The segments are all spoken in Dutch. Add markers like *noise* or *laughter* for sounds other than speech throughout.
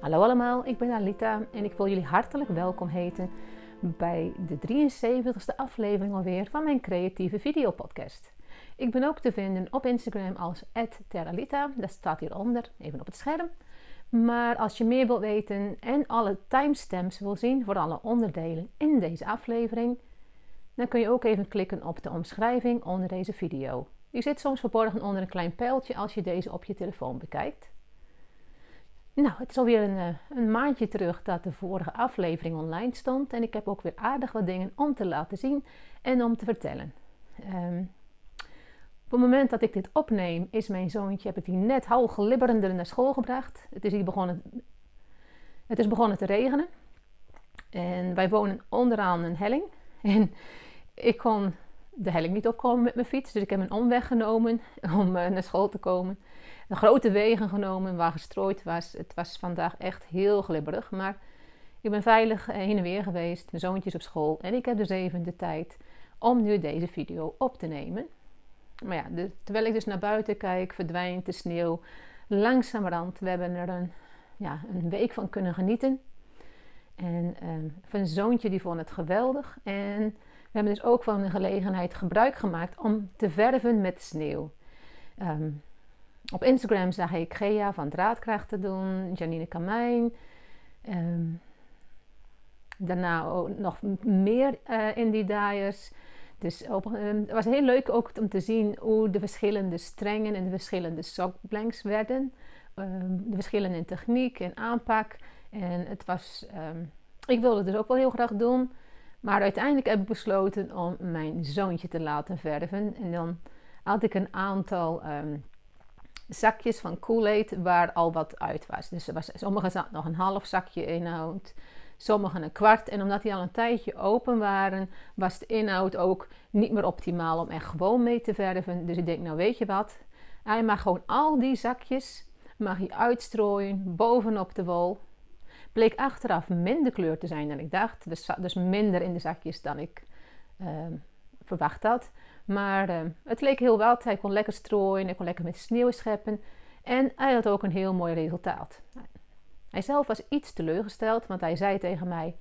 Hallo allemaal, ik ben Alita en ik wil jullie hartelijk welkom heten bij de 73ste aflevering alweer van mijn creatieve videopodcast. Ik ben ook te vinden op Instagram als @teralita, dat staat hieronder, even op het scherm. Maar als je meer wilt weten en alle timestamps wil zien voor alle onderdelen in deze aflevering, dan kun je ook even klikken op de omschrijving onder deze video. Die zit soms verborgen onder een klein pijltje als je deze op je telefoon bekijkt. Nou, het is alweer een, eh, een maandje terug dat de vorige aflevering online stond. En ik heb ook weer aardig wat dingen om te laten zien en om te vertellen. Um, op het moment dat ik dit opneem, is mijn zoontje, heb ik die net half glibberender naar school gebracht. Het is hier begonnen, het is begonnen te regenen. En wij wonen onderaan een helling. *laughs* En ik kon de helling niet opkomen met mijn fiets. Dus ik heb een omweg genomen *laughs* om uh, naar school te komen de grote wegen genomen waar gestrooid was. Het was vandaag echt heel glibberig, maar ik ben veilig eh, heen en weer geweest. Mijn zoontje is op school en ik heb dus even de tijd om nu deze video op te nemen. Maar ja, terwijl ik dus naar buiten kijk, verdwijnt de sneeuw langzamerhand. We hebben er een, ja, een week van kunnen genieten. En um, van een zoontje die vond het geweldig. En hebben dus ook van de gelegenheid gebruik gemaakt om te verven met sneeuw. Um, op Instagram zag ik Gea van Draadkrachten doen, Janine Kamijn. Um, daarna ook nog meer in die diers. Dus op, um, het was heel leuk ook om te zien hoe de verschillende strengen en de verschillende sockblanks werden. Um, de verschillen in techniek en aanpak. En het was, ik wilde het dus ook wel heel graag doen. Maar uiteindelijk heb ik besloten om mijn zoontje te laten verven. En dan had ik een aantal zakjes van Kool-Aid waar al wat uit was. Dus er was, sommige zat nog een half zakje inhoud, sommige een kwart. En omdat die al een tijdje open waren, was de inhoud ook niet meer optimaal om echt gewoon mee te verven. Dus ik denk, nou weet je wat, hij mag gewoon al die zakjes mag je uitstrooien bovenop de wol. Bleek achteraf minder kleur te zijn dan ik dacht. Dus, dus minder in de zakjes dan ik uh, verwacht had. Maar uh, het leek heel wat. Hij kon lekker strooien, hij kon lekker met sneeuw scheppen. En hij had ook een heel mooi resultaat. Hij zelf was iets teleurgesteld, want hij zei tegen mij: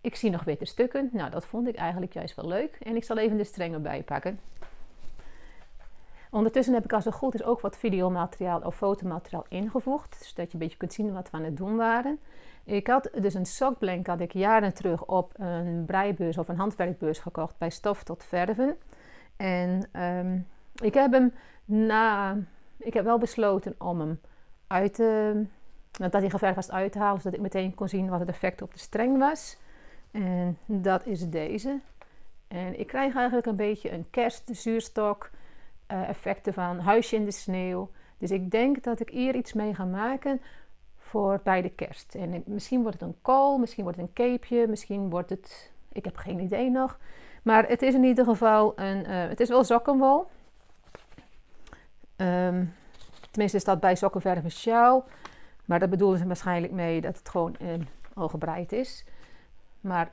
Ik zie nog witte stukken. Nou, dat vond ik eigenlijk juist wel leuk. En ik zal even de strengen bijpakken. Ondertussen heb ik als het goed is ook wat videomateriaal of fotomateriaal ingevoegd. Zodat je een beetje kunt zien wat we aan het doen waren. Ik had dus een sokblank had ik jaren terug op een breibeurs of een handwerkbeurs gekocht bij Stof tot Verven. En ehm, ik heb hem na. Ik heb wel besloten om hem uit te. Dat hij geverfd was uit te halen, zodat ik meteen kon zien wat het effect op de streng was. En dat is deze. En ik krijg eigenlijk een beetje een kerstzuurstok uh, effecten van huisje in de sneeuw. Dus ik denk dat ik hier iets mee ga maken voor bij de kerst. En misschien wordt het een kool, misschien wordt het een capeje, misschien wordt het... Ik heb geen idee nog. Maar het is in ieder geval een, uh, het is wel sokkenwol. Um, tenminste is dat bij sokkenverven sjaal. Maar daar bedoelen ze waarschijnlijk mee dat het gewoon al gebreid is. Maar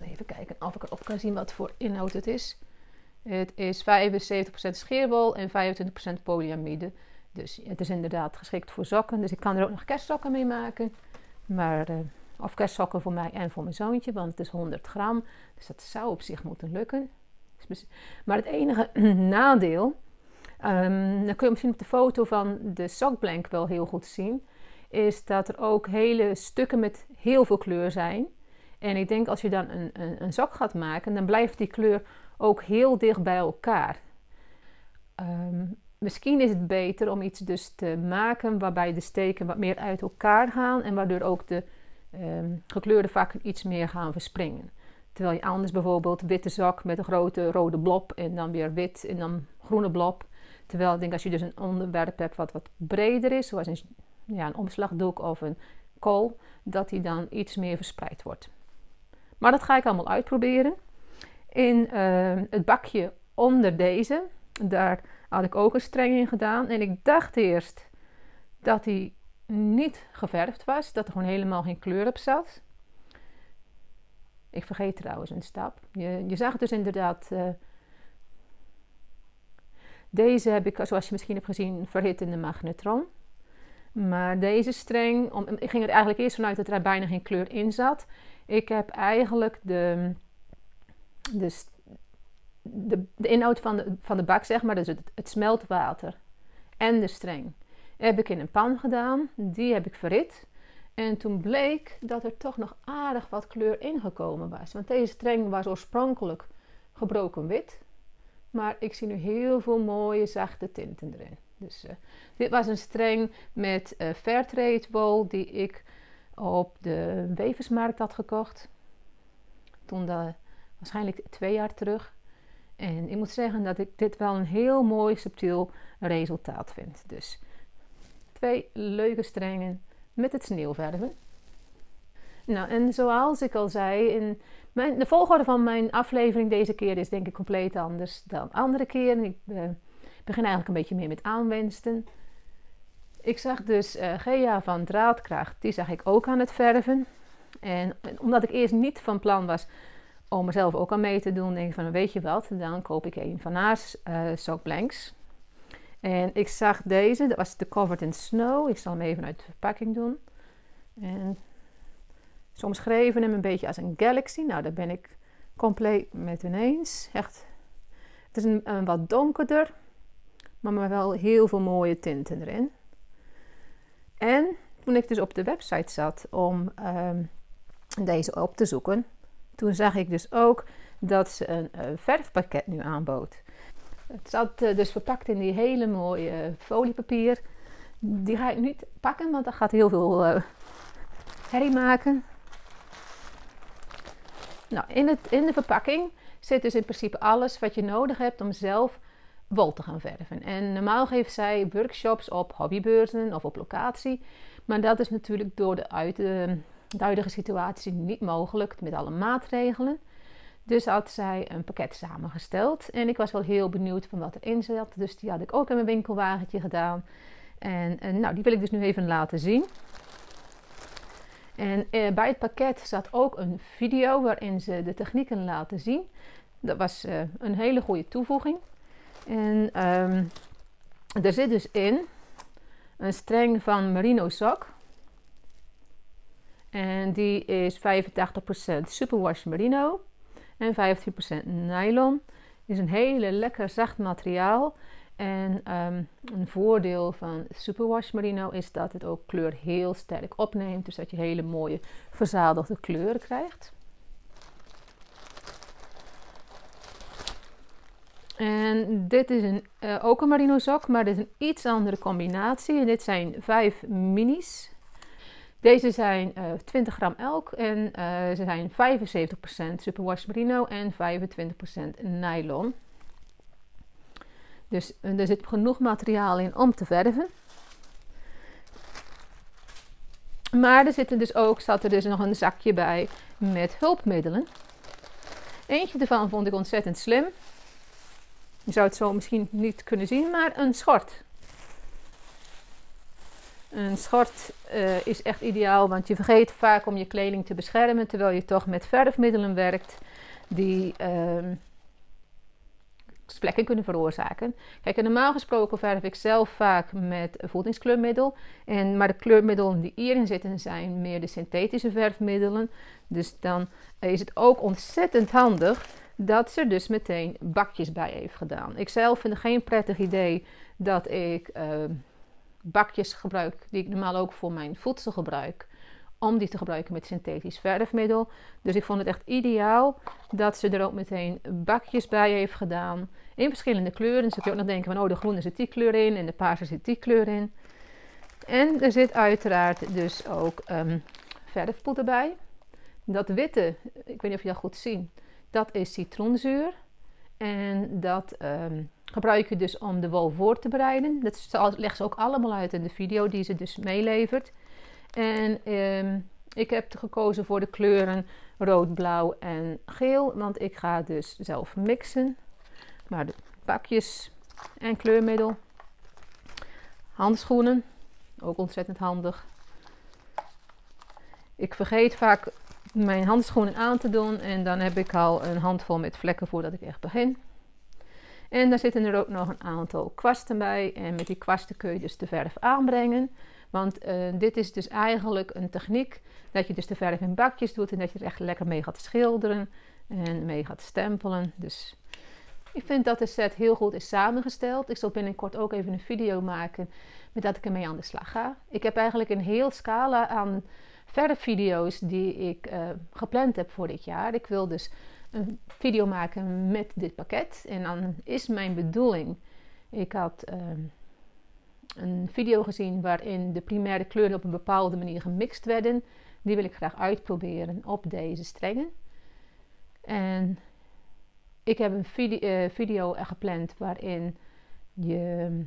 even kijken of ik erop kan zien wat voor inhoud het is. Het is 75% scheerwol en 25% polyamide. Dus het is inderdaad geschikt voor sokken. Dus ik kan er ook nog kerstsokken mee maken. Maar... Uh, of kerstsokken voor mij en voor mijn zoontje, want het is 100 gram. Dus dat zou op zich moeten lukken. Maar het enige *clears throat* nadeel, um, dan kun je misschien op de foto van de sokblank wel heel goed zien, is dat er ook hele stukken met heel veel kleur zijn. En ik denk als je dan een, een, een sok gaat maken, dan blijft die kleur ook heel dicht bij elkaar. Um, misschien is het beter om iets dus te maken waarbij de steken wat meer uit elkaar gaan en waardoor ook de um, gekleurde vakken iets meer gaan verspringen. Terwijl je anders bijvoorbeeld witte zak met een grote rode blob en dan weer wit en dan groene blob. Terwijl ik denk als je dus een onderwerp hebt wat wat breder is, zoals een, ja, een omslagdoek of een kool, dat die dan iets meer verspreid wordt. Maar dat ga ik allemaal uitproberen. In uh, het bakje onder deze, daar had ik ook een streng in gedaan. En ik dacht eerst dat hij niet geverfd was, dat er gewoon helemaal geen kleur op zat. Ik vergeet trouwens een stap. Je, je zag dus inderdaad. Uh, deze heb ik, zoals je misschien hebt gezien, verhit in de magnetron. Maar deze streng, om, ik ging er eigenlijk eerst vanuit dat er bijna geen kleur in zat. Ik heb eigenlijk de, de, de, de inhoud van de, van de bak, zeg maar, dus het, smeltwater en de streng, heb ik in een pan gedaan. Die heb ik verhit. En toen bleek dat er toch nog aardig wat kleur ingekomen was. Want deze streng was oorspronkelijk gebroken wit. Maar ik zie nu heel veel mooie zachte tinten erin. Dus uh, dit was een streng met uh, Fairtrade wol die ik op de Weversmarkt had gekocht. Toen de, waarschijnlijk twee jaar terug. En ik moet zeggen dat ik dit wel een heel mooi subtiel resultaat vind. Dus twee leuke strengen met het sneeuwverven. Nou, en zoals ik al zei, in mijn, de volgorde van mijn aflevering deze keer is denk ik compleet anders dan andere keren. Ik uh, begin eigenlijk een beetje meer met aanwensten. Ik zag dus uh, Gea van Draadkracht, die zag ik ook aan het verven. En, omdat ik eerst niet van plan was om er zelf ook aan mee te doen, denk ik van weet je wat, dan koop ik een van haar uh, sock blanks. En ik zag deze, dat was de Covered in Snow. Ik zal hem even uit de verpakking doen. En soms schreven hem een beetje als een galaxy. Nou, daar ben ik compleet met ineens. Echt, het is een, wat donkerder, maar wel heel veel mooie tinten erin. En toen ik dus op de website zat om um, deze op te zoeken, toen zag ik dus ook dat ze een uh, verfpakket nu aanbood. Het zat uh, dus verpakt in die hele mooie foliepapier. Die ga ik niet pakken, want dat gaat heel veel uh, herrie maken. Nou, in, het, in de verpakking zit dus in principe alles wat je nodig hebt om zelf wol te gaan verven. En normaal geeft zij workshops op hobbybeurzen of op locatie. Maar dat is natuurlijk door de, uit, de, de huidige situatie niet mogelijk met alle maatregelen. Dus had zij een pakket samengesteld. En ik was wel heel benieuwd van wat erin zat. Dus die had ik ook in mijn winkelwagentje gedaan. En, en nou, die wil ik dus nu even laten zien. En eh, bij het pakket zat ook een video waarin ze de technieken laten zien. Dat was uh, een hele goede toevoeging. En um, er zit dus in een streng van Merino Sock. En die is 85% superwash merino en 15% nylon. Is een hele lekker zacht materiaal. En um, een voordeel van superwash merino is dat het ook kleur heel sterk opneemt. Dus dat je hele mooie verzadigde kleuren krijgt. En dit is een, uh, ook een merino sok, maar dit is een iets andere combinatie. En dit zijn vijf minis. Deze zijn uh, eh, 20 gram elk en uh, ze zijn 75% superwash merino en 25% nylon. Dus er zit genoeg materiaal in om te verven. Maar er zit er dus ook, zat er dus nog een zakje bij met hulpmiddelen. Eentje ervan vond ik ontzettend slim. Je zou het zo misschien niet kunnen zien, maar een schort. Een schort uh, is echt ideaal, want je vergeet vaak om je kleding te beschermen, terwijl je toch met verfmiddelen werkt die uh, kunnen veroorzaken. Kijk, normaal gesproken verf ik zelf vaak met voedingskleurmiddel. En, maar de kleurmiddelen die hierin zitten zijn meer de synthetische verfmiddelen. Dus dan is het ook ontzettend handig dat ze dus meteen bakjes bij heeft gedaan. Ik zelf vind het geen prettig idee dat ik uh, bakjes gebruik die ik normaal ook voor mijn voedsel gebruik. Om die te gebruiken met synthetisch verfmiddel. Dus ik vond het echt ideaal dat ze er ook meteen bakjes bij heeft gedaan. In verschillende kleuren. Dus kun je ook nog denken van oh de groene zit die kleur in en de paarse zit die kleur in. En er zit uiteraard dus ook um, verfpoeder bij. Dat witte, ik weet niet of je dat goed ziet, dat is citroenzuur. En dat um, gebruik je dus om de wol voor te bereiden. Dat legt ze ook allemaal uit in de video die ze dus meelevert. En um, ik heb gekozen voor de kleuren rood, blauw en geel. Want ik ga dus zelf mixen. Maar de pakjes en kleurmiddel. Handschoenen, ook ontzettend handig. Ik vergeet vaak mijn handschoenen aan te doen en dan heb ik al een handvol met vlekken voordat ik echt begin. En daar zitten er ook nog een aantal kwasten bij. En met die kwasten kun je dus de verf aanbrengen. Want uh, dit is dus eigenlijk een techniek dat je dus de verf in bakjes doet en dat je er echt lekker mee gaat schilderen en mee gaat stempelen. Dus ik vind dat de set heel goed is samengesteld. Ik zal binnenkort ook even een video maken met dat ik ermee aan de slag ga. Ik heb eigenlijk een heel scala aan verfvideo's die ik uh, gepland heb voor dit jaar. Ik wil dus een video maken met dit pakket. En dan is mijn bedoeling. Ik had uh, een video gezien waarin de primaire kleuren op een bepaalde manier gemixt werden. Die wil ik graag uitproberen op deze strengen. En ik heb een video, uh, video gepland waarin je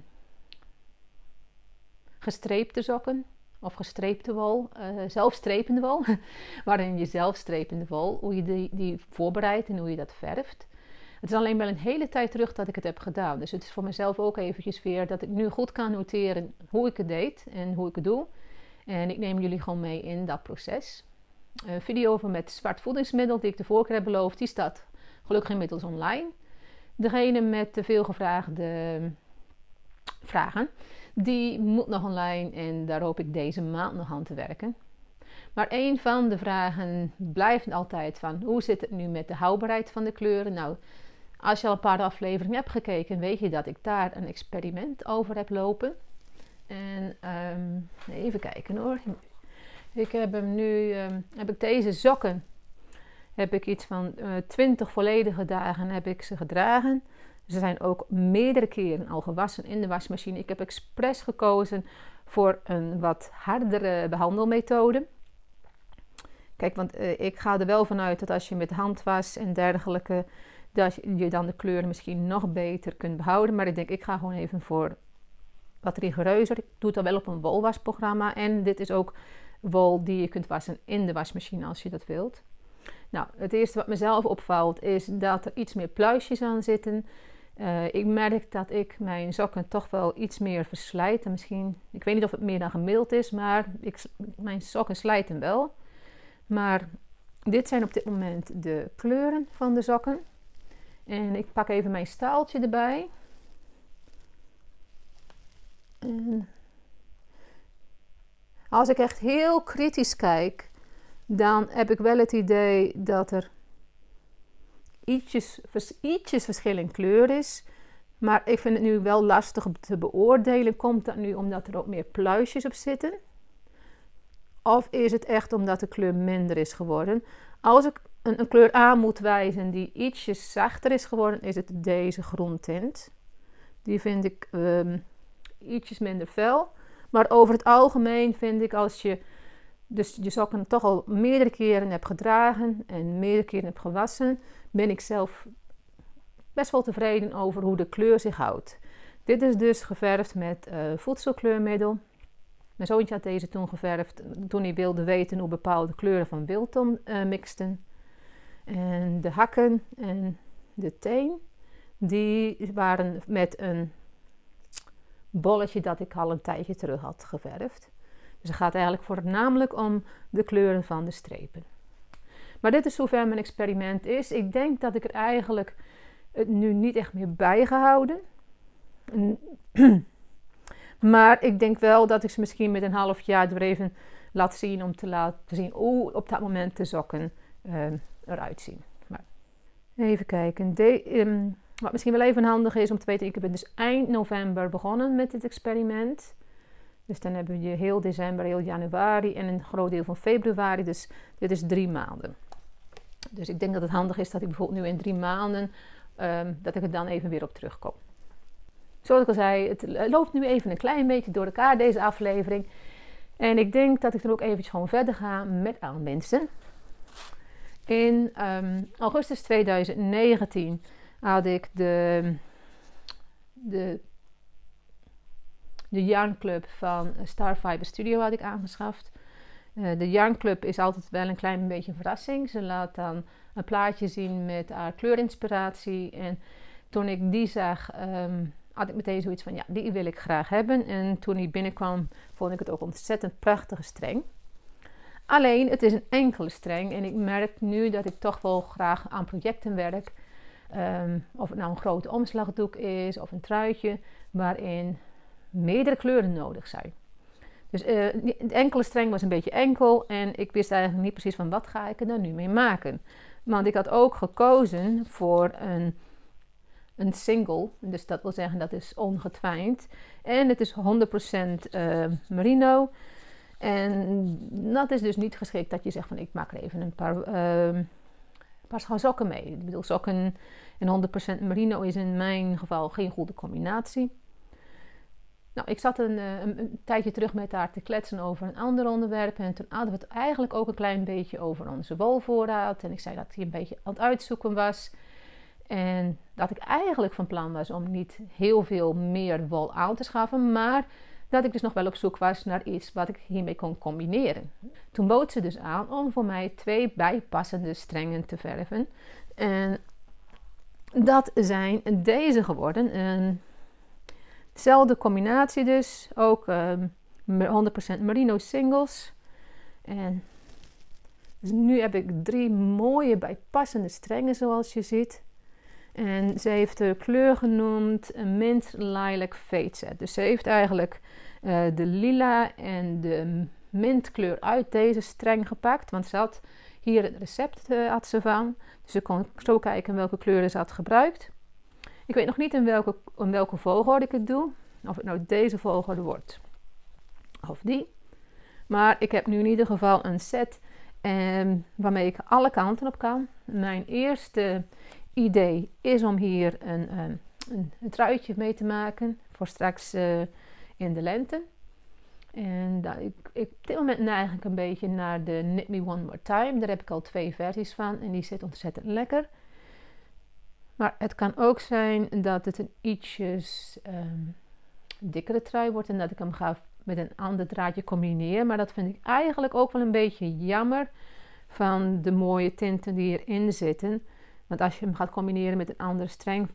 gestreepte sokken of gestreepte wol, uh, zelfstrepende wol, *laughs* waarin je zelfstrepende wol, hoe je die, die voorbereidt en hoe je dat verft. Het is alleen wel een hele tijd terug dat ik het heb gedaan. Dus het is voor mezelf ook eventjes weer dat ik nu goed kan noteren hoe ik het deed en hoe ik het doe. En ik neem jullie gewoon mee in dat proces. Een video over met zwart voedingsmiddel die ik de vorige heb beloofd, die staat gelukkig inmiddels online. Degene met de veelgevraagde vragen, die moet nog online en daar hoop ik deze maand nog aan te werken. Maar een van de vragen blijft altijd van hoe zit het nu met de houdbaarheid van de kleuren? Nou, als je al een paar afleveringen hebt gekeken, weet je dat ik daar een experiment over heb lopen. En um, even kijken hoor. Ik heb hem nu, um, heb ik deze sokken, heb ik iets van uh, eh, 20 volledige dagen heb ik ze gedragen. Ze zijn ook meerdere keren al gewassen in de wasmachine. Ik heb expres gekozen voor een wat hardere behandelmethode. Kijk, want uh, ik ga er wel vanuit dat als je met handwas en dergelijke, dat je dan de kleuren misschien nog beter kunt behouden. Maar ik denk, ik ga gewoon even voor wat rigoureuzer. Ik doe het dan wel op een wolwasprogramma. En dit is ook wol die je kunt wassen in de wasmachine als je dat wilt. Nou, het eerste wat mezelf opvalt is dat er iets meer pluisjes aan zitten. Uh, ik merk dat ik mijn sokken toch wel iets meer verslijt. En misschien, ik weet niet of het meer dan gemiddeld is, maar ik, mijn sokken slijten wel. Maar dit zijn op dit moment de kleuren van de sokken. En ik pak even mijn staaltje erbij. Als ik echt heel kritisch kijk, dan heb ik wel het idee dat er ietsjes, ietsjes verschil in kleur is. Maar ik vind het nu wel lastig om te beoordelen. Komt dat nu omdat er ook meer pluisjes op zitten? Of is het echt omdat de kleur minder is geworden? Als ik een, een kleur aan moet wijzen die ietsjes zachter is geworden, is het deze groentint. Die vind ik um, ietsjes minder fel. Maar over het algemeen vind ik als je dus je sokken toch al meerdere keren hebt gedragen en meerdere keren hebt gewassen, ben ik zelf best wel tevreden over hoe de kleur zich houdt. Dit is dus geverfd met uh, voedselkleurmiddel. Mijn zoontje had deze toen geverfd toen hij wilde weten hoe bepaalde kleuren van Wilton uh, mixten. En de hakken en de teen, die waren met een bolletje dat ik al een tijdje terug had geverfd. Dus het gaat eigenlijk voornamelijk om de kleuren van de strepen. Maar dit is zover mijn experiment is. Ik denk dat ik er eigenlijk het nu niet echt meer bijgehouden. *clears throat* maar ik denk wel dat ik ze misschien met een half jaar er even laat zien om te laten zien hoe op dat moment de sokken uh, eruit zien. Maar even kijken. De, um, wat misschien wel even handig is om te weten, ik ben dus eind november begonnen met dit experiment. Dus dan hebben we heel december, heel januari en een groot deel van februari. Dus dit is drie maanden. Dus ik denk dat het handig is dat ik bijvoorbeeld nu in drie maanden, um, dat ik er dan even weer op terugkom. Zoals ik al zei, het loopt nu even een klein beetje door elkaar deze aflevering. En ik denk dat ik dan ook eventjes gewoon verder ga met aanwinsten. In um, augustus 2019 had ik de, de de Yarn Club van Starfiber Studio had ik aangeschaft. De Yarn Club is altijd wel een klein beetje een verrassing. Ze laat dan een plaatje zien met haar kleurinspiratie. En toen ik die zag, um, had ik meteen zoiets van, ja, die wil ik graag hebben. En toen die binnenkwam, vond ik het ook ontzettend prachtige streng. Alleen, het is een enkele streng. En ik merk nu dat ik toch wel graag aan projecten werk Ehm, of het nou een grote omslagdoek is of een truitje, waarin meerdere kleuren nodig zijn. Dus uh, de enkele streng was een beetje enkel en ik wist eigenlijk niet precies van wat ga ik er dan nu mee maken. Want ik had ook gekozen voor een, een single, dus dat wil zeggen dat is ongetwijnd. En het is 100% uh, merino. En dat is dus niet geschikt dat je zegt van ik maak er even een paar, uh, paar sokken mee. Ik bedoel, sokken en 100% merino is in mijn geval geen goede combinatie. Nou, ik zat een, eh, een, een, tijdje terug met haar te kletsen over een ander onderwerp. En toen hadden we het eigenlijk ook een klein beetje over onze wolvoorraad. En ik zei dat hij een beetje aan het uitzoeken was. En dat ik eigenlijk van plan was om niet heel veel meer wol aan te schaffen. Maar dat ik dus nog wel op zoek was naar iets wat ik hiermee kon combineren. Toen bood ze dus aan om voor mij twee bijpassende strengen te verven. En dat zijn deze geworden. Dezelfde combinatie dus. Ook um, ehm, 100% merino singles. En dus nu heb ik drie mooie bijpassende strengen zoals je ziet. En ze heeft de kleur genoemd Mint Lilac Fade Set. Dus ze heeft eigenlijk uh, de lila en de mintkleur uit deze streng gepakt. Want ze had hier het recept uh, had ze van. Dus ze kon zo kijken welke kleuren ze had gebruikt. Ik weet nog niet in welke, in welke volgorde ik het doe. Of het nou deze volgorde wordt of die. Maar ik heb nu in ieder geval een set eh, waarmee ik alle kanten op kan. Mijn eerste idee is om hier een, een, een, truitje mee te maken voor straks uh, in de lente. En ik, ik, op dit moment neig ik een beetje naar de Knit Me One More Time. Daar heb ik al twee versies van en die zit ontzettend lekker. Maar het kan ook zijn dat het een ietsjes um, dikkere trui wordt en dat ik hem ga met een ander draadje combineren. Maar dat vind ik eigenlijk ook wel een beetje jammer van de mooie tinten die erin zitten. Want als je hem gaat combineren met een andere streng,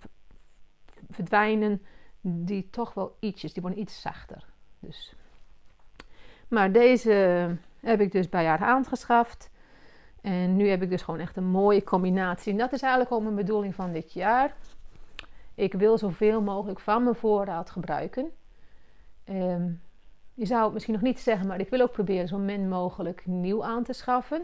verdwijnen die toch wel ietsjes, die worden iets zachter. Dus. Maar deze heb ik dus bij haar aangeschaft. En nu heb ik dus gewoon echt een mooie combinatie. En dat is eigenlijk ook mijn bedoeling van dit jaar. Ik wil zoveel mogelijk van mijn voorraad gebruiken. Ehm, je zou het misschien nog niet zeggen, maar ik wil ook proberen zo min mogelijk nieuw aan te schaffen.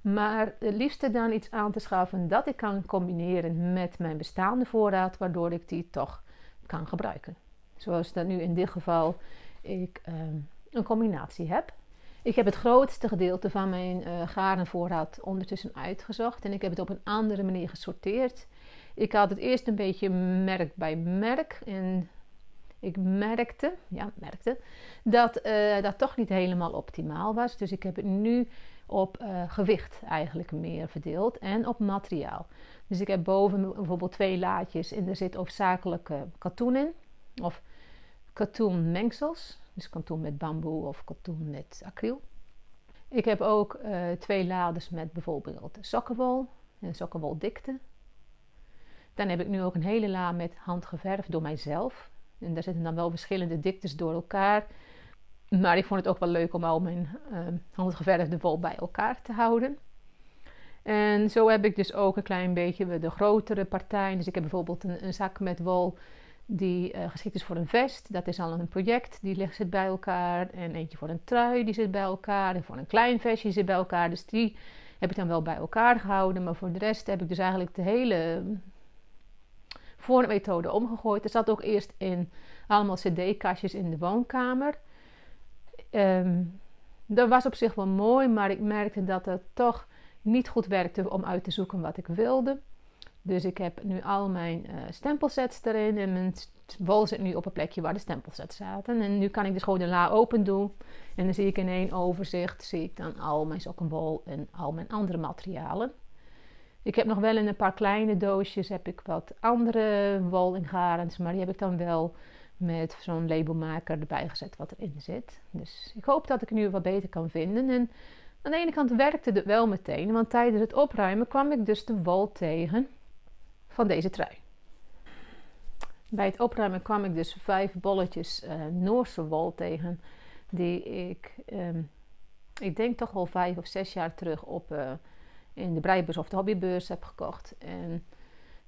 Maar het liefste dan iets aan te schaffen dat ik kan combineren met mijn bestaande voorraad, waardoor ik die toch kan gebruiken. Zoals dat nu in dit geval ik ehm, een combinatie heb. Ik heb het grootste gedeelte van mijn uh, garenvoorraad ondertussen uitgezocht en ik heb het op een andere manier gesorteerd. Ik had het eerst een beetje merk bij merk en ik merkte, ja, merkte dat uh, dat toch niet helemaal optimaal was. Dus ik heb het nu op uh, gewicht eigenlijk meer verdeeld en op materiaal. Dus ik heb boven bijvoorbeeld twee laadjes en er zit hoofdzakelijk katoen in. Of katoen mengsels. Dus katoen met bamboe of katoen met acryl. Ik heb ook uh, twee lades met bijvoorbeeld sokkenwol en sokkenwoldikte. Dan heb ik nu ook een hele la met handgeverfd door mijzelf. En daar zitten dan wel verschillende diktes door elkaar. Maar ik vond het ook wel leuk om al mijn uh, handgeverfde wol bij elkaar te houden. En zo heb ik dus ook een klein beetje de grotere partijen. Dus ik heb bijvoorbeeld een, een zak met wol die uh, geschikt is voor een vest. Dat is al een project, die zit bij elkaar. En eentje voor een trui, die zit bij elkaar. En voor een klein vestje zit bij elkaar. Dus die heb ik dan wel bij elkaar gehouden. Maar voor de rest heb ik dus eigenlijk de hele voormethode omgegooid. Er zat ook eerst in allemaal cd-kastjes in de woonkamer. Um, dat was op zich wel mooi, maar ik merkte dat het toch niet goed werkte om uit te zoeken wat ik wilde. Dus ik heb nu al mijn uh, stempelsets erin en mijn wol zit nu op een plekje waar de stempelsets zaten. En nu kan ik dus gewoon de la open doen en dan zie ik in één overzicht zie ik dan al mijn sokkenwol en al mijn andere materialen. Ik heb nog wel in een paar kleine doosjes heb ik wat andere wol en garens, maar die heb ik dan wel met zo'n labelmaker erbij gezet wat erin zit. Dus ik hoop dat ik nu wat beter kan vinden. En aan de ene kant werkte het wel meteen, want tijdens het opruimen kwam ik dus de wol tegen van deze trui. Bij het opruimen kwam ik dus vijf bolletjes uh, Noorse wol tegen, die ik, um, ik denk toch al vijf of zes jaar terug op uh, in de breibeurs of de hobbybeurs heb gekocht. En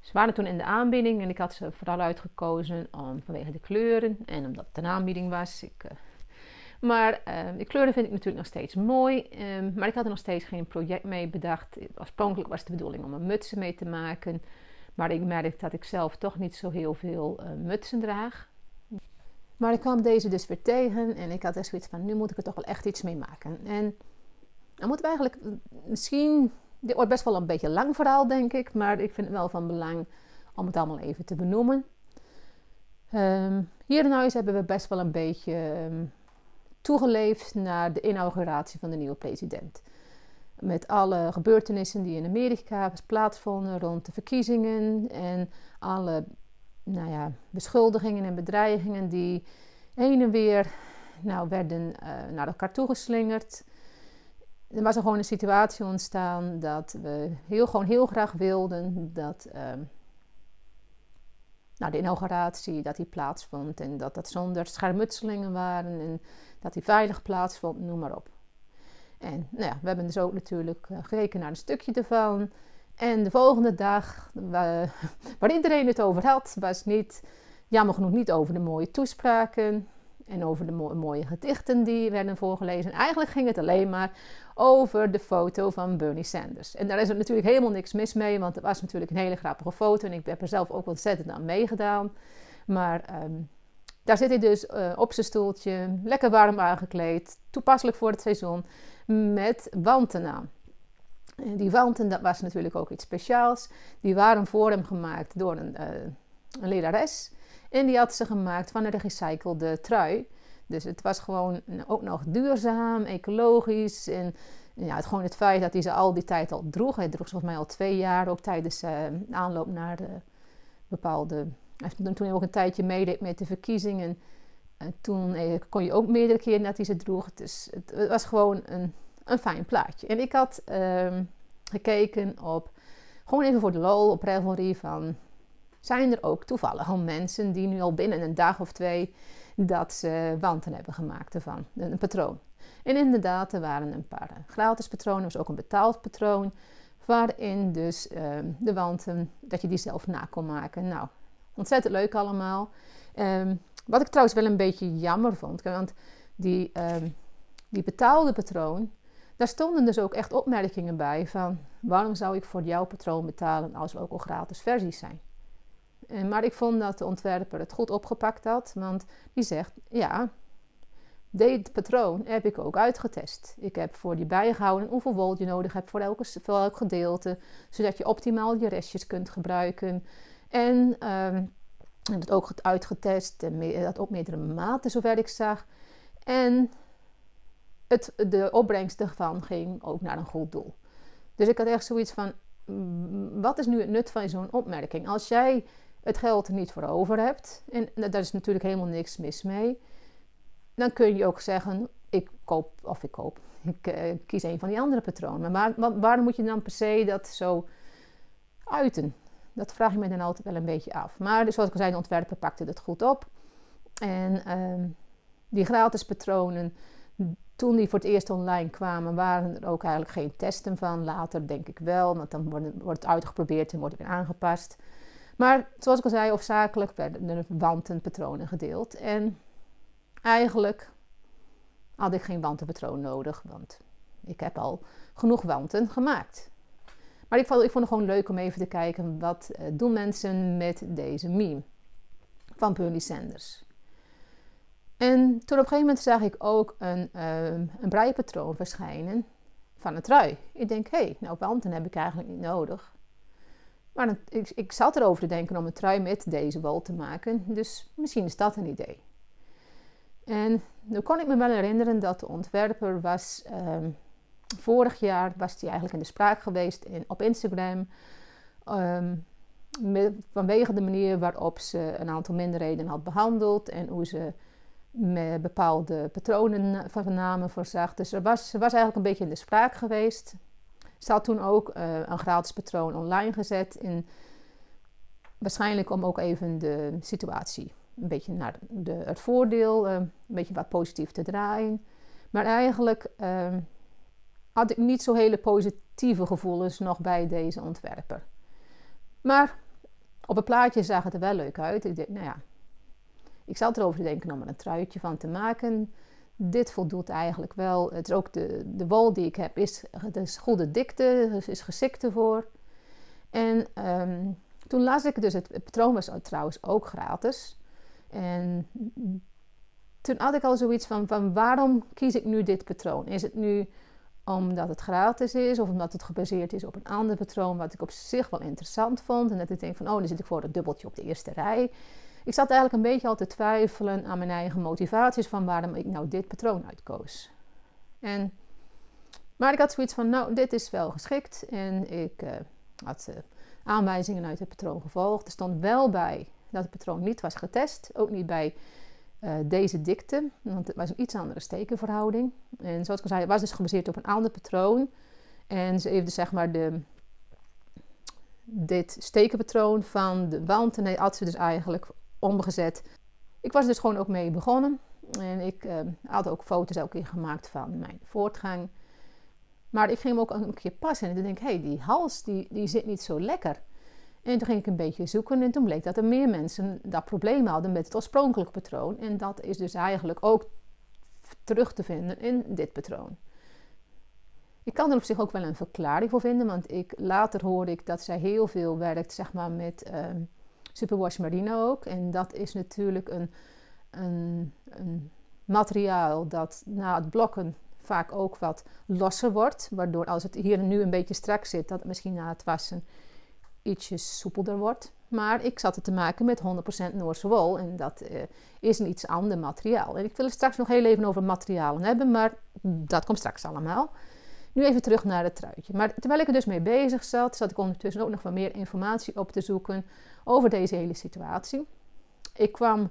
Ze waren toen in de aanbieding en ik had ze vooral uitgekozen om, vanwege de kleuren en omdat het een aanbieding was. Ik, uh, maar uh, de kleuren vind ik natuurlijk nog steeds mooi, um, maar ik had er nog steeds geen project mee bedacht. Oorspronkelijk was de bedoeling om een mutsen mee te maken, maar ik merk dat ik zelf toch niet zo heel veel uh, mutsen draag. Maar ik kwam deze dus weer tegen en ik had echt zoiets van, nu moet ik er toch wel echt iets mee maken. En dan moeten we eigenlijk misschien dit wordt best wel een beetje lang verhaal, denk ik. Maar ik vind het wel van belang om het allemaal even te benoemen. Um, hier in huis hebben we best wel een beetje um, toegeleefd naar de inauguratie van de nieuwe president. Met alle gebeurtenissen die in Amerika plaatsvonden rond de verkiezingen en alle nou ja, beschuldigingen en bedreigingen die heen en weer nou, werden uh, naar elkaar toegeslingerd er was er gewoon een situatie ontstaan dat we heel, gewoon heel graag wilden dat um, nou, de inauguratie dat die plaatsvond en dat dat zonder schermutselingen waren en dat die veilig plaatsvond, noem maar op. En nou ja, we hebben dus ook natuurlijk uh, gekeken naar een stukje ervan. En de volgende dag, waar, *laughs* waar iedereen het over had, was niet, jammer genoeg niet over de mooie toespraken en over de mooie gedichten die werden voorgelezen. Eigenlijk ging het alleen maar over de foto van Bernie Sanders. En daar is er natuurlijk helemaal niks mis mee, want het was natuurlijk een hele grappige foto. En ik heb er zelf ook ontzettend aan meegedaan. Maar ehm, daar zit hij dus uh, op zijn stoeltje, lekker warm aangekleed, toepasselijk voor het seizoen, met wanten aan. En die wanten, dat was natuurlijk ook iets speciaals. Die waren voor hem gemaakt door een, uh, een lerares. En die had ze gemaakt van een gerecyclede trui. Dus het was gewoon ook nog duurzaam, ecologisch. En ja, het, gewoon het feit dat hij ze al die tijd al droeg. Hij droeg ze volgens mij al twee jaar, ook tijdens uh, aanloop naar de bepaalde... Toen hij ook een tijdje meedeed met de verkiezingen. En toen eh, kon je ook meerdere keren dat hij ze droeg. Dus het, was gewoon een, een fijn plaatje. En ik had uh, gekeken op, gewoon even voor de lol, op Revelry van zijn er ook toevallig al mensen die nu al binnen een dag of twee dat ze wanten hebben gemaakt ervan, een patroon. En inderdaad, er waren een paar gratis patronen, was ook een betaald patroon, waarin dus ehm, de wanten, dat je die zelf na kon maken. Nou, ontzettend leuk allemaal. Ehm, wat ik trouwens wel een beetje jammer vond, want die, ehm, die betaalde patroon, daar stonden dus ook echt opmerkingen bij van waarom zou ik voor jouw patroon betalen als er ook al gratis versies zijn. Maar ik vond dat de ontwerper het goed opgepakt had, want die zegt: ja, dit patroon heb ik ook uitgetest. Ik heb voor die bijgehouden hoeveel volt je nodig hebt voor, elke, voor elk gedeelte, zodat je optimaal je restjes kunt gebruiken. En um, heb het ook uitgetest, dat op meerdere maten, zover ik zag. En het, de opbrengst ervan ging ook naar een goed doel. Dus ik had echt zoiets van: wat is nu het nut van zo'n opmerking? Als jij het geld er niet voor over hebt, en daar is natuurlijk helemaal niks mis mee, dan kun je ook zeggen: ik koop of ik koop, *laughs* ik uh, kies een van die andere patronen. Maar waar, waarom moet je dan per se dat zo uiten? Dat vraag ik me dan altijd wel een beetje af. Maar dus zoals ik al zei, de ontwerper pakte het goed op. En uh, die gratis patronen, toen die voor het eerst online kwamen, waren er ook eigenlijk geen testen van. Later denk ik wel, want dan wordt, het uitgeprobeerd en wordt het weer aangepast. Maar zoals ik al zei, hoofdzakelijk werden er wantenpatronen gedeeld. En eigenlijk had ik geen wantenpatroon nodig, want ik heb al genoeg wanten gemaakt. Maar ik vond, ik vond het gewoon leuk om even te kijken wat uh, doen mensen met deze meme van Bernie Sanders. En toen op een gegeven moment zag ik ook een, uh, een verschijnen van een trui. Ik denk, hé, hey, nou wanten heb ik eigenlijk niet nodig. Maar ik, ik zat erover te denken om een trui met deze wol te maken. Dus misschien is dat een idee. En nu kon ik me wel herinneren dat de ontwerper was... Um, vorig jaar was hij eigenlijk in de spraak geweest op Instagram... Met, vanwege de manier waarop ze een aantal minderheden had behandeld... en hoe ze met bepaalde patronen van namen voorzag. Dus er was, ze was eigenlijk een beetje in de spraak geweest... Ze had toen ook uh, een gratis patroon online gezet. In, waarschijnlijk om ook even de situatie een beetje naar de, het voordeel, uh, een beetje wat positief te draaien. Maar eigenlijk uh, had ik niet zo hele positieve gevoelens nog bij deze ontwerper. Maar Op het plaatje zag het er wel leuk uit. Ik dacht, nou ja, ik zal erover denken om er een truitje van te maken. Dit voldoet eigenlijk wel. Het is ook de, de wol die ik heb, is, is goede dikte, dus is geschikt ervoor. En ehm, toen las ik dus, het, het patroon was trouwens ook gratis. En toen had ik al zoiets van, van waarom kies ik nu dit patroon? Is het nu omdat het gratis is of omdat het gebaseerd is op een ander patroon wat ik op zich wel interessant vond. En dat ik denk van, oh, dan zit ik voor het dubbeltje op de eerste rij. Ik zat eigenlijk een beetje al te twijfelen aan mijn eigen motivaties van waarom ik nou dit patroon uitkoos. En, maar ik had zoiets van, nou, dit is wel geschikt. En ik uh, had uh, aanwijzingen uit het patroon gevolgd. Er stond wel bij dat het patroon niet was getest. Ook niet bij uh, deze dikte, want het was een iets andere stekenverhouding. En zoals ik al zei, het was dus gebaseerd op een ander patroon. En ze heeft dus zeg maar de, dit stekenpatroon van de wand, en had ze dus eigenlijk omgezet. Ik was dus gewoon ook mee begonnen. En ik uh, had ook foto's elke keer gemaakt van mijn voortgang. Maar ik ging hem ook een keer passen. En toen denk ik, hé, hey, die hals die, die zit niet zo lekker. En toen ging ik een beetje zoeken en toen bleek dat er meer mensen dat probleem hadden met het oorspronkelijke patroon. En dat is dus eigenlijk ook terug te vinden in dit patroon. Ik kan er op zich ook wel een verklaring voor vinden, want ik, later hoorde ik dat zij heel veel werkt zeg maar, met um, Superwash Merino ook. En dat is natuurlijk een, een, een materiaal dat na het blokken vaak ook wat losser wordt. Waardoor als het hier en nu een beetje strak zit, dat het misschien na het wassen ietsjes soepelder wordt. Maar ik zat het te maken met 100% Noorse wol en dat uh, is een iets ander materiaal. En ik wil het straks nog heel even over materialen hebben, maar dat komt straks allemaal. Nu even terug naar het truitje. Maar terwijl ik er dus mee bezig zat, zat ik ondertussen ook nog wat meer informatie op te zoeken over deze hele situatie. Ik kwam uh,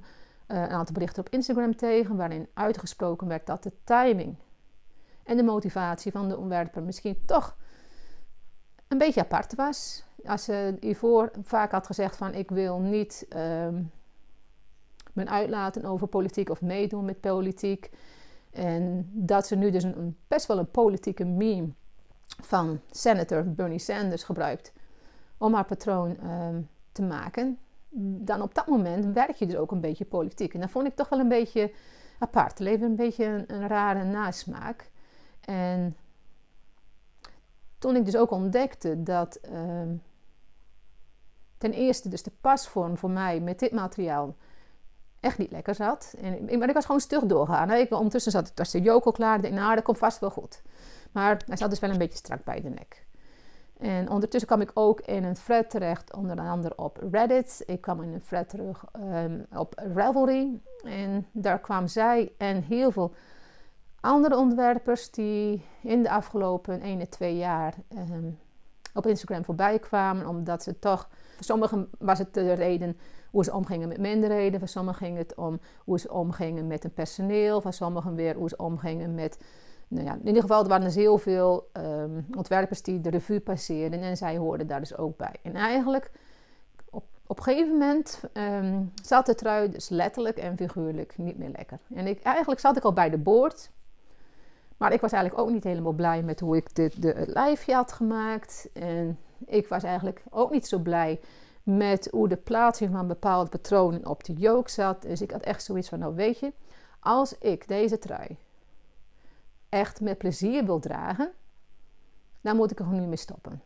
een aantal berichten op Instagram tegen waarin uitgesproken werd dat de timing en de motivatie van de ontwerper misschien toch een beetje apart was. Als ze hiervoor vaak had gezegd van ik wil niet um, me uitlaten over politiek of meedoen met politiek. En dat ze nu dus een, best wel een politieke meme van senator Bernie Sanders gebruikt om haar patroon um, te maken. Dan op dat moment werk je dus ook een beetje politiek. En dat vond ik toch wel een beetje apart. Het leven een beetje een, rare nasmaak. En toen ik dus ook ontdekte dat uh, ten eerste dus de pasvorm voor mij met dit materiaal echt niet lekker zat. En, maar ik was gewoon stug doorgaan. Ik, ondertussen zat, was de jokel klaar. Nou, dat komt vast wel goed. Maar hij zat dus wel een beetje strak bij de nek. En ondertussen kwam ik ook in een thread terecht, onder andere op Reddit. Ik kwam in een thread terug um, op Ravelry. En daar kwam zij en heel veel andere ontwerpers die in de afgelopen 1 2 jaar um, op Instagram voorbij kwamen, omdat ze toch, voor sommigen was het de reden hoe ze omgingen met minderheden, voor sommigen ging het om hoe ze omgingen met een personeel, voor sommigen weer hoe ze omgingen met, nou ja, in ieder geval er waren dus heel veel um, ontwerpers die de revue passeerden en zij hoorden daar dus ook bij. En eigenlijk op, een gegeven moment um, zat de trui dus letterlijk en figuurlijk niet meer lekker. En ik, eigenlijk zat ik al bij de boord maar ik was eigenlijk ook niet helemaal blij met hoe ik dit, de, het lijfje had gemaakt. En ik was eigenlijk ook niet zo blij met hoe de plaatsing van bepaalde patronen op de jook zat. Dus ik had echt zoiets van, nou weet je, als ik deze trui echt met plezier wil dragen, dan moet ik er nu mee stoppen.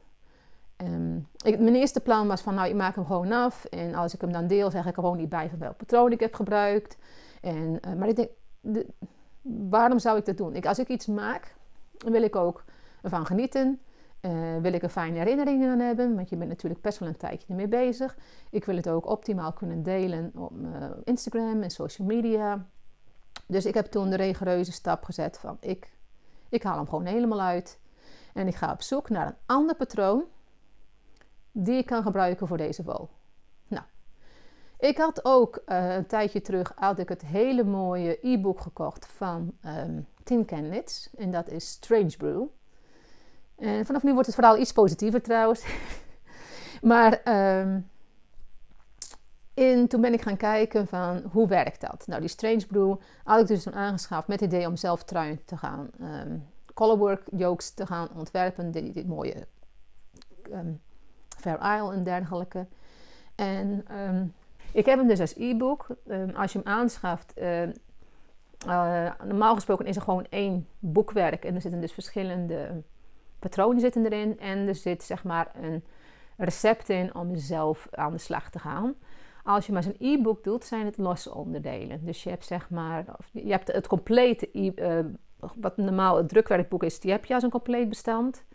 Ik, mijn eerste plan was van, nou, ik maak hem gewoon af. En als ik hem dan deel, zeg ik er gewoon niet bij van welk patroon ik heb gebruikt. En, uh, maar ik denk, de, waarom zou ik dat doen? Ik, als ik iets maak, wil ik ook ervan genieten. Uh, wil ik er fijne herinneringen aan hebben, want je bent natuurlijk best wel een tijdje ermee bezig. Ik wil het ook optimaal kunnen delen op uh, Instagram en social media. Dus ik heb toen de rigoureuze stap gezet van ik, ik haal hem gewoon helemaal uit. En ik ga op zoek naar een ander patroon die ik kan gebruiken voor deze wol. Ik had ook uh, een tijdje terug had ik het hele mooie e-book gekocht van um, Tin Can Knits. En dat is Strange Brew. En vanaf nu wordt het verhaal iets positiever trouwens. *laughs* maar um, toen ben ik gaan kijken van hoe werkt dat? Nou, die Strange Brew had ik dus toen aangeschaft met het idee om zelf trui te gaan um, colorwork jokes te gaan ontwerpen. Dit, mooie um, Fair Isle en dergelijke. En ik heb hem dus als e-book. Ehm, als je hem aanschaft, uh, normaal gesproken is er gewoon één boekwerk. En er zitten dus verschillende patronen zitten erin. En er zit zeg maar een recept in om zelf aan de slag te gaan. Als je maar zo'n e-book doet, zijn het losse onderdelen. Dus je hebt zeg maar, je hebt het complete, e wat normaal het drukwerkboek is, die heb je als een compleet bestand.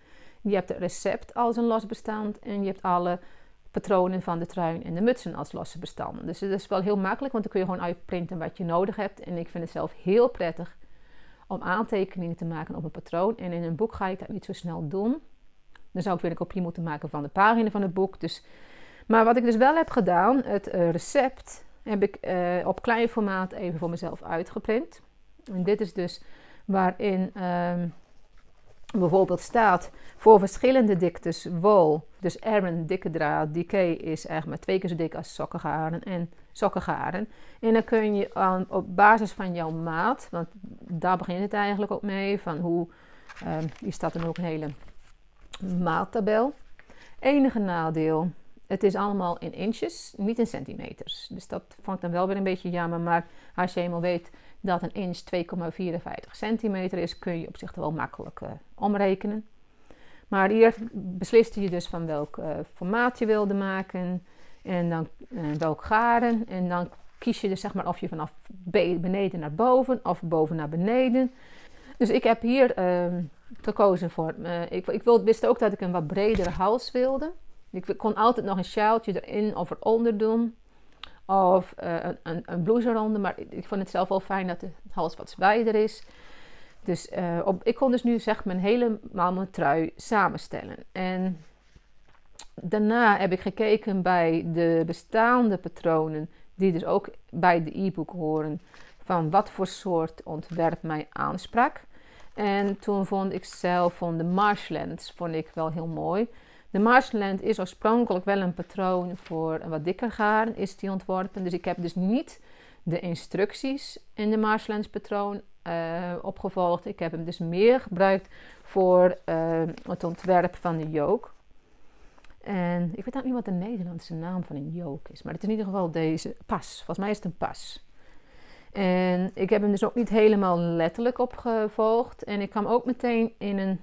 Je hebt het recept als een los bestand en je hebt alle patronen van de trui en de mutsen als losse bestanden. Dus het is wel heel makkelijk, want dan kun je gewoon uitprinten wat je nodig hebt. En ik vind het zelf heel prettig om aantekeningen te maken op een patroon. En in een boek ga ik dat niet zo snel doen. Dan zou ik weer een kopie moeten maken van de pagina van het boek. Dus, maar wat ik dus wel heb gedaan, het uh, recept heb ik uh, op klein formaat even voor mezelf uitgeprint. En dit is dus waarin um, bijvoorbeeld staat voor verschillende diktes wol. Dus Aran dikke draad, DK is eigenlijk maar twee keer zo dik als sokkengaren en sokkengaren. En dan kun je aan, op basis van jouw maat, want daar begint het eigenlijk ook mee, van hoe, um, hier staat dan ook een hele maattabel. Enige nadeel, het is allemaal in inches, niet in centimeters. Dus dat ik dan wel weer een beetje jammer, maar als je eenmaal weet dat een inch 2,54 centimeter is, kun je op zich wel makkelijk uh, omrekenen. Maar hier besliste je dus van welk uh, formaat je wilde maken en dan uh, welk garen. En dan kies je dus zeg maar of je vanaf beneden naar boven of boven naar beneden. Dus ik heb hier ehm, gekozen voor, ik, ik wilde, wist ook dat ik een wat bredere hals wilde. Ik kon altijd nog een sjaaltje erin of eronder doen. Of uh, een, een blouse. Maar ik, vond het zelf wel fijn dat de hals wat wijder is. Dus uh, op, ik kon dus nu zeg mijn helemaal mijn trui samenstellen. En daarna heb ik gekeken bij de bestaande patronen. Die dus ook bij de e-book horen. Van wat voor soort ontwerp mij aansprak. En toen vond ik zelf van de Marshlands vond ik wel heel mooi. De Marshland is oorspronkelijk wel een patroon voor wat dikker garen, is die ontworpen. Dus ik heb dus niet de instructies in de Marshlands patroon uh, opgevolgd. Ik heb hem dus meer gebruikt voor uh, het ontwerp van de yoke. En ik weet ook niet wat de Nederlandse naam van een yoke is, maar het is in ieder geval deze pas. Volgens mij is het een pas. En ik heb hem dus ook niet helemaal letterlijk opgevolgd. En ik kwam ook meteen in een.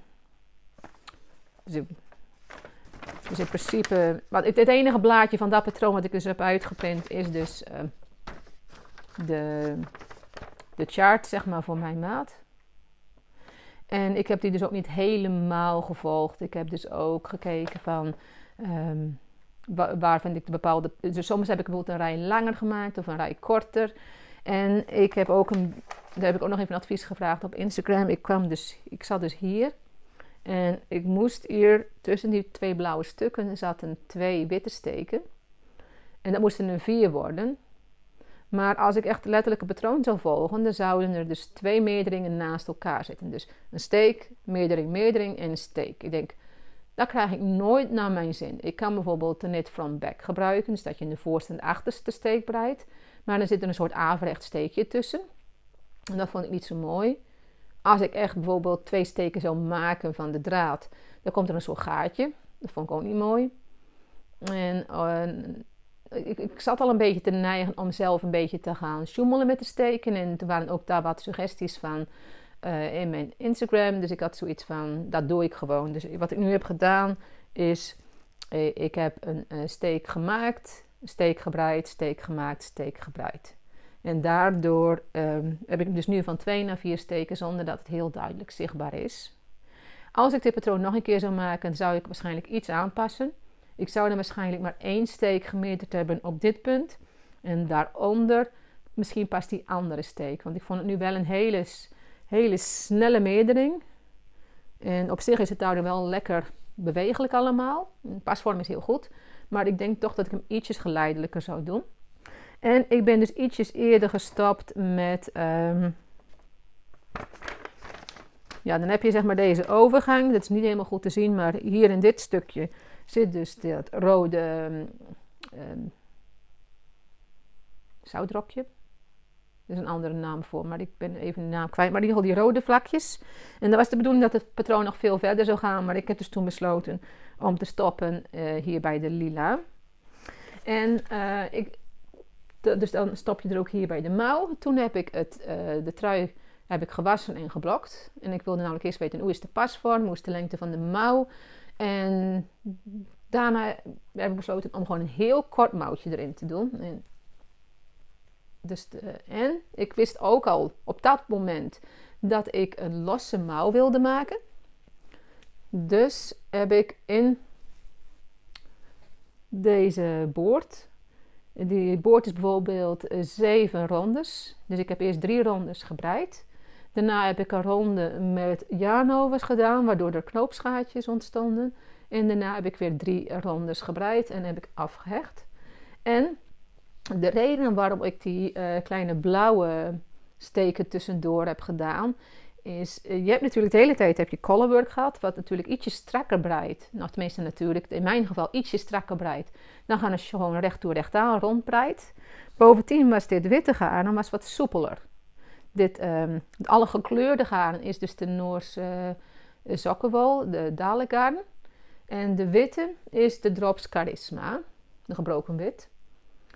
Dus in principe, wat, het, enige blaadje van dat patroon wat ik dus heb uitgeprint is dus uh, de, de chart, zeg maar, voor mijn maat. En ik heb die dus ook niet helemaal gevolgd. Ik heb dus ook gekeken van um, waar, vind ik de bepaalde. Dus soms heb ik bijvoorbeeld een rij langer gemaakt of een rij korter. En ik heb ook een, daar heb ik ook nog even advies gevraagd op Instagram. Ik kwam dus, ik zat dus hier en ik moest hier tussen die twee blauwe stukken zaten twee witte steken. En dat moesten er vier worden. Maar als ik echt de letterlijke patroon zou volgen, dan zouden er dus twee meerderingen naast elkaar zitten. Dus een steek, meerdering, meerdering en een steek. Ik denk, dat krijg ik nooit naar mijn zin. Ik kan bijvoorbeeld de knit from back gebruiken, dus dat je in de voorste en de achterste steek breidt. Maar dan zit er een soort averecht steekje tussen. En dat vond ik niet zo mooi als ik echt bijvoorbeeld twee steken zou maken van de draad, dan komt er een soort gaatje. Dat vond ik ook niet mooi. En uh, ik, zat al een beetje te neigen om zelf een beetje te gaan sjoemelen met de steken. En er waren ook daar wat suggesties van uh, in mijn Instagram. Dus ik had zoiets van, dat doe ik gewoon. Dus wat ik nu heb gedaan is, uh, ik heb een steek gemaakt, steek gebreid, steek gemaakt, steek gebreid. En daardoor ehm, heb ik dus nu van twee naar vier steken zonder dat het heel duidelijk zichtbaar is. Als ik dit patroon nog een keer zou maken, zou ik waarschijnlijk iets aanpassen. Ik zou dan waarschijnlijk maar één steek gemeten hebben op dit punt. En daaronder misschien pas die andere steek. Want ik vond het nu wel een hele, hele snelle meerdering. En op zich is het daar wel lekker bewegelijk allemaal. Pasvorm is heel goed. Maar ik denk toch dat ik hem ietsjes geleidelijker zou doen. En ik ben dus ietsjes eerder gestapt met. Ehm, ja, dan heb je zeg maar deze overgang. Dat is niet helemaal goed te zien, maar hier in dit stukje zit dus dat rode um, zoutdropje. Er is een andere naam voor, maar ik ben even de naam kwijt. Maar in ieder geval die rode vlakjes. En dat was de bedoeling dat het patroon nog veel verder zou gaan. Maar ik heb dus toen besloten om te stoppen uh, hier bij de lila. En ik, dus dan stop je er ook hier bij de mouw. Toen heb ik het, de trui heb ik gewassen en geblokt. En ik wilde namelijk eerst weten hoe is de pasvorm, hoe is de lengte van de mouw. En daarna heb ik besloten om gewoon een heel kort mouwtje erin te doen. En, dus de, en ik wist ook al op dat moment dat ik een losse mouw wilde maken. Dus heb ik in deze boord. Die boord is bijvoorbeeld zeven rondes. Dus ik heb eerst drie rondes gebreid. Daarna heb ik een ronde met yarnovers gedaan, waardoor er knoopsgaatjes ontstonden. En daarna heb ik weer drie rondes gebreid en heb ik afgehecht. En de reden waarom ik die uh, kleine blauwe steken tussendoor heb gedaan, is, uh, je hebt natuurlijk de hele tijd heb je collarwork gehad, wat natuurlijk ietsje strakker breidt. Nou, tenminste natuurlijk, in mijn geval ietsje strakker breidt. Dan gaan ze gewoon recht toe recht aan, rondbreidt. Bovendien was dit witte gaar, dan was wat soepeler. Dit, um, alle gekleurde garen is dus de Noorse uh, sokkenwol, de Dalegarn. En de witte is de Drops Charisma, de gebroken wit.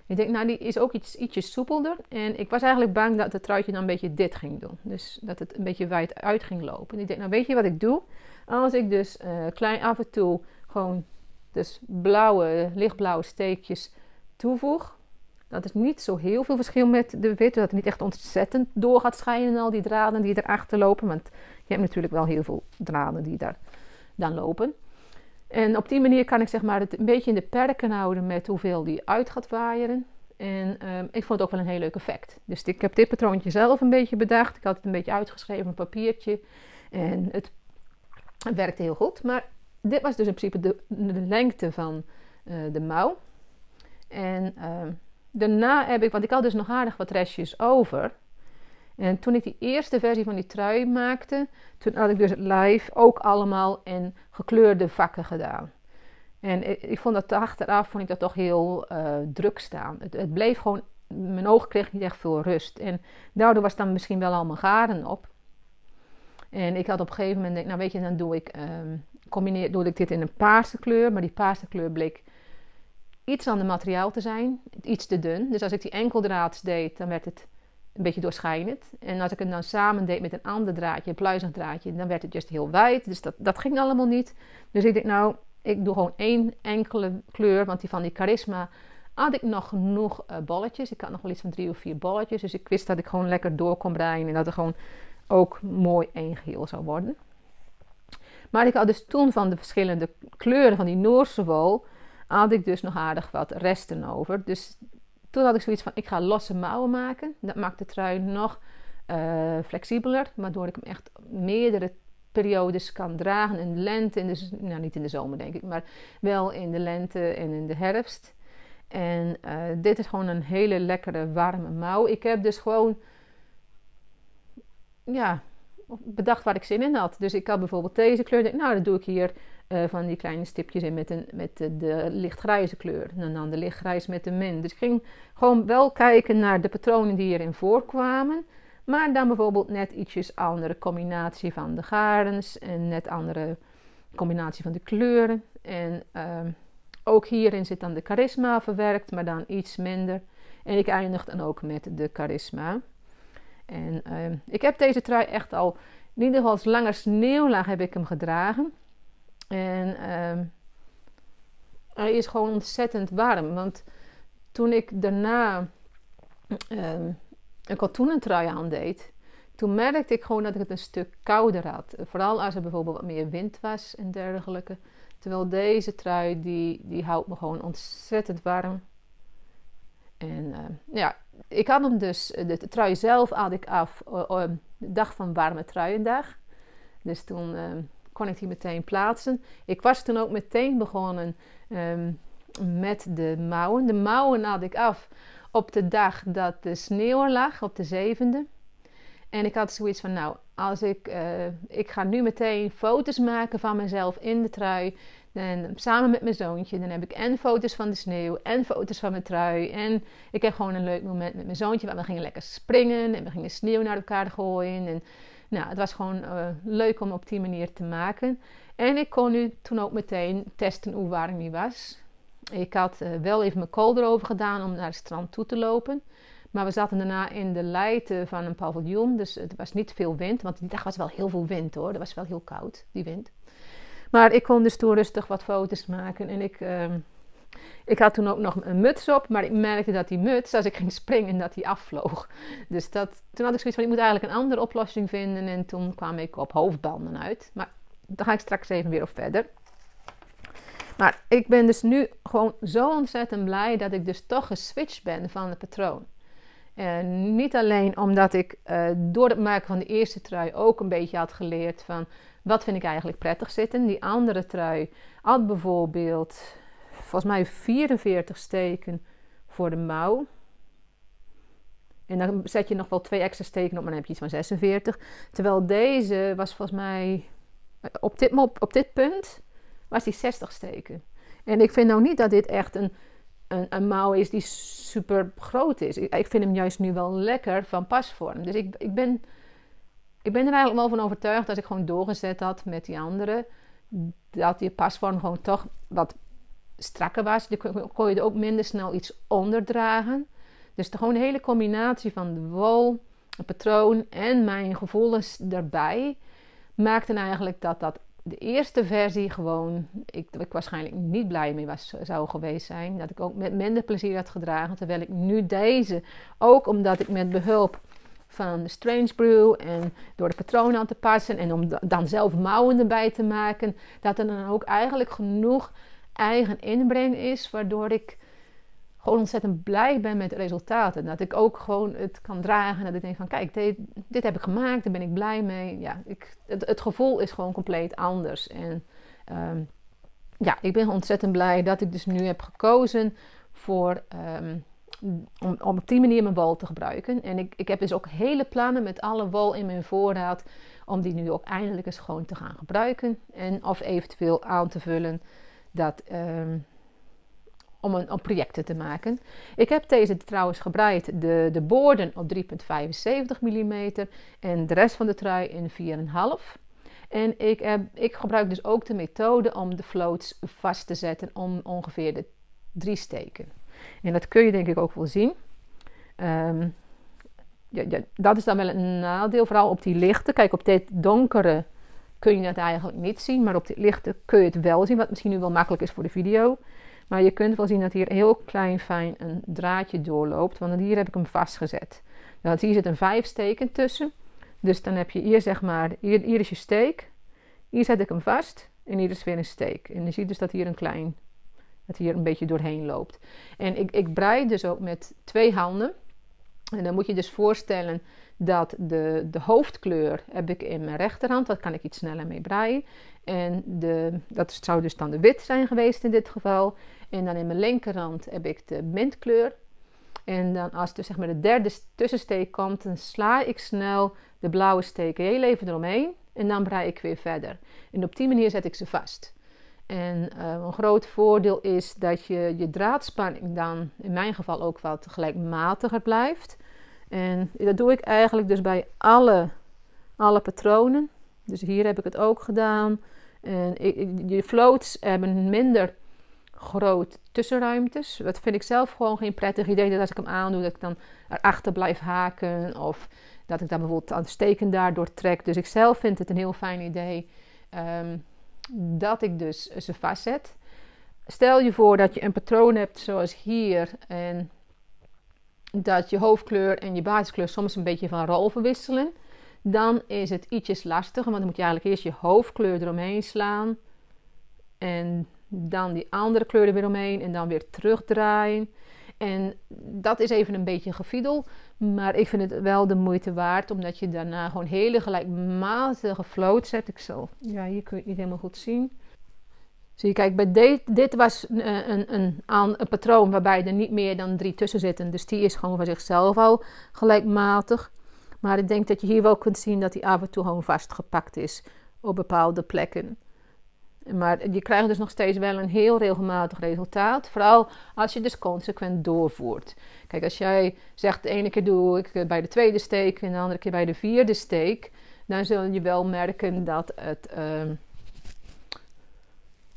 Ik denk, nou, die is ook iets, ietsje soepelder. En ik was eigenlijk bang dat het truitje dan een beetje dit ging doen. Dus dat het een beetje wijd uit ging lopen. En ik denk, nou, weet je wat ik doe? Als ik dus uh, klein af en toe gewoon dus blauwe, lichtblauwe steekjes toevoeg. Dat is niet zo heel veel verschil met de witte. Dat het niet echt ontzettend door gaat schijnen, al die draden die erachter lopen. Want je hebt natuurlijk wel heel veel draden die daar dan lopen. En op die manier kan ik zeg maar het een beetje in de perken houden met hoeveel die uit gaat waaieren. En um, ik vond het ook wel een heel leuk effect. Dus ik heb dit patroontje zelf een beetje bedacht. Ik had het een beetje uitgeschreven op een papiertje. En het, werkte heel goed. Maar dit was dus in principe de, lengte van uh, de mouw. En uh, daarna heb ik, want ik had dus nog aardig wat restjes over. En toen ik die eerste versie van die trui maakte, toen had ik dus live ook allemaal in gekleurde vakken gedaan. En ik, ik vond dat achteraf vond ik dat toch heel uh, druk staan. Het, het, bleef gewoon, mijn oog kreeg niet echt veel rust. En daardoor was dan misschien wel allemaal garen op. En ik had op een gegeven moment, denk, nou weet je, dan doe ik, um, doe ik dit in een paarse kleur. Maar die paarse kleur bleek iets aan de materiaal te zijn, iets te dun. Dus als ik die enkeldraad deed, dan werd het een beetje doorschijnend. En als ik het dan samen deed met een ander draadje, een pluizig draadje, dan werd het juist heel wijd. Dus dat, dat ging allemaal niet. Dus ik denk, nou, ik doe gewoon één enkele kleur, want die van die charisma had ik nog genoeg uh, bolletjes. Ik had nog wel iets van drie of vier bolletjes. Dus ik wist dat ik gewoon lekker door kon breien en dat het gewoon ook mooi één geheel zou worden. Maar ik had dus toen van de verschillende kleuren van die Noorse wol, had ik dus nog aardig wat resten over. Dus toen had ik zoiets van, ik ga losse mouwen maken. Dat maakt de trui nog uh, flexibeler, waardoor ik hem echt meerdere periodes kan dragen. In de lente, in de, nou niet in de zomer denk ik, maar wel in de lente en in de herfst. En uh, dit is gewoon een hele lekkere warme mouw. Ik heb dus gewoon, ja, bedacht waar ik zin in had. Dus ik had bijvoorbeeld deze kleur. Nou, dat doe ik hier uh, van die kleine stipjes in met, een, met de, lichtgrijze kleur. En dan de lichtgrijs met de min. Dus ik ging gewoon wel kijken naar de patronen die erin voorkwamen. Maar dan bijvoorbeeld net ietsjes andere combinatie van de garens. En net andere combinatie van de kleuren. En uh, ook hierin zit dan de charisma verwerkt, maar dan iets minder. En ik eindig dan ook met de charisma. En uh, ik heb deze trui echt al, in ieder geval als lange sneeuwlaag heb ik hem gedragen. En um, hij is gewoon ontzettend warm. Want toen ik daarna um, een katoenen trui aandeed, toen merkte ik gewoon dat ik het een stuk kouder had. Vooral als er bijvoorbeeld wat meer wind was en dergelijke. Terwijl deze trui, die, die houdt me gewoon ontzettend warm. En uh, ja, ik had hem dus, de, trui zelf had ik af uh, de dag van warme truiendag. Dus toen kon ik die meteen plaatsen. Ik was toen ook meteen begonnen um, met de mouwen. De mouwen had ik af op de dag dat de sneeuw lag, op de zevende. En ik had zoiets van, nou, als ik, uh, ik ga nu meteen foto's maken van mezelf in de trui. En samen met mijn zoontje. Dan heb ik en foto's van de sneeuw en foto's van mijn trui. En ik heb gewoon een leuk moment met mijn zoontje. Waar we gingen lekker springen en we gingen sneeuw naar elkaar gooien. En nou, het was gewoon uh, leuk om op die manier te maken. En ik kon nu toen ook meteen testen hoe warm die was. Ik had uh, wel even mijn kool erover gedaan om naar het strand toe te lopen. Maar we zaten daarna in de leiden van een paviljoen. Dus het was niet veel wind. Want die dag was wel heel veel wind hoor. Het was wel heel koud, die wind. Maar ik kon dus toen rustig wat foto's maken. En ik, uh, ik had toen ook nog een muts op. Maar ik merkte dat die muts, als ik ging springen, dat die afvloog. Dus dat, toen had ik zoiets van, ik moet eigenlijk een andere oplossing vinden. En toen kwam ik op hoofdbanden uit. Maar daar ga ik straks even weer op verder. Maar ik ben dus nu gewoon zo ontzettend blij dat ik dus toch geswitcht ben van het patroon. En niet alleen omdat ik uh, door het maken van de eerste trui ook een beetje had geleerd van wat vind ik eigenlijk prettig zitten. Die andere trui had bijvoorbeeld volgens mij 44 steken voor de mouw. En dan zet je nog wel twee extra steken op, maar dan heb je iets van 46. Terwijl deze was volgens mij op dit, op dit punt was die 60 steken. En ik vind nou niet dat dit echt een, een, een mouw is die super groot is. Ik, ik, vind hem juist nu wel lekker van pasvorm. Dus ik, ik, ben, ik ben er eigenlijk wel van overtuigd als ik gewoon doorgezet had met die andere. Dat die pasvorm gewoon toch wat strakker was. Kon je er ook minder snel iets onder dragen. Dus de, gewoon de hele combinatie van de wol, het patroon en mijn gevoelens erbij maakte eigenlijk dat dat de eerste versie gewoon, ik, ik waarschijnlijk niet blij mee was, zou geweest zijn. Dat ik ook met minder plezier had gedragen. Terwijl ik nu deze, ook omdat ik met behulp van de Strange Brew en door de patronen aan te passen en om dan zelf mouwen erbij te maken, dat er dan ook eigenlijk genoeg eigen inbreng is, waardoor ik gewoon ontzettend blij ben met de resultaten. Dat ik ook gewoon het kan dragen. Dat ik denk van kijk, dit, dit heb ik gemaakt, daar ben ik blij mee. Ja, ik, het, gevoel is gewoon compleet anders. En um, ja, ik ben ontzettend blij dat ik dus nu heb gekozen voor... Um, om, om, op die manier mijn wol te gebruiken. En ik, ik heb dus ook hele plannen met alle wol in mijn voorraad. Om die nu ook eindelijk eens gewoon te gaan gebruiken. En of eventueel aan te vullen. Dat, um, om een, projecten te maken. Ik heb deze trouwens gebreid de, de boorden op 3,75 mm en de rest van de trui in 4,5. En ik, heb, ik gebruik dus ook de methode om de floats vast te zetten om ongeveer de drie steken. En dat kun je denk ik ook wel zien. Um, ja, ja, dat is dan wel een nadeel, vooral op die lichte. Kijk, op dit donkere kun je het eigenlijk niet zien, maar op dit lichte kun je het wel zien, wat misschien nu wel makkelijk is voor de video. Maar je kunt wel zien dat hier heel klein fijn een draadje doorloopt. Want hier heb ik hem vastgezet. Nou, hier zit een vijf steken tussen. Dus dan heb je hier zeg maar, hier, hier is je steek. Hier zet ik hem vast. En hier is weer een steek. En je ziet dus dat hier een klein, dat hier een beetje doorheen loopt. En ik, ik brei dus ook met twee handen. En dan moet je dus voorstellen dat de, de hoofdkleur heb ik in mijn rechterhand. Dat kan ik iets sneller mee breien. En de, dat zou dus dan de wit zijn geweest in dit geval. En dan in mijn linkerhand heb ik de mintkleur. En dan als dus zeg maar de derde tussensteek komt, dan sla ik snel de blauwe steken heel even eromheen. En dan brei ik weer verder. En op die manier zet ik ze vast. En uh, een groot voordeel is dat je je draadspanning dan in mijn geval ook wat gelijkmatiger blijft. En dat doe ik eigenlijk dus bij alle, alle patronen. Dus hier heb ik het ook gedaan. En je floats hebben minder groot tussenruimtes. Dat vind ik zelf gewoon geen prettig idee. Dat als ik hem aandoe, dat ik dan erachter blijf haken. Of dat ik dan bijvoorbeeld aan het steken daardoor trek. Dus ik zelf vind het een heel fijn idee um, dat ik dus ze vastzet. Stel je voor dat je een patroon hebt zoals hier. En dat je hoofdkleur en je basiskleur soms een beetje van rol verwisselen. Dan is het ietsjes lastiger, want dan moet je eigenlijk eerst je hoofdkleur eromheen slaan. En dan die andere kleur er weer omheen en dan weer terugdraaien. En dat is even een beetje gefiedel. Maar ik vind het wel de moeite waard. Omdat je daarna gewoon hele gelijkmatige floats hebt. Ik zal, ja, hier kun je het niet helemaal goed zien. Zie je, kijk, bij dit, dit was een, een, een, een, patroon waarbij er niet meer dan drie tussen zitten. Dus die is gewoon van zichzelf al gelijkmatig. Maar ik denk dat je hier wel kunt zien dat die af en toe gewoon vastgepakt is op bepaalde plekken. Maar je krijgt dus nog steeds wel een heel regelmatig resultaat. Vooral als je dus consequent doorvoert. Kijk, als jij zegt de ene keer doe ik bij de tweede steek en de andere keer bij de vierde steek. Dan zul je wel merken dat het... Uh,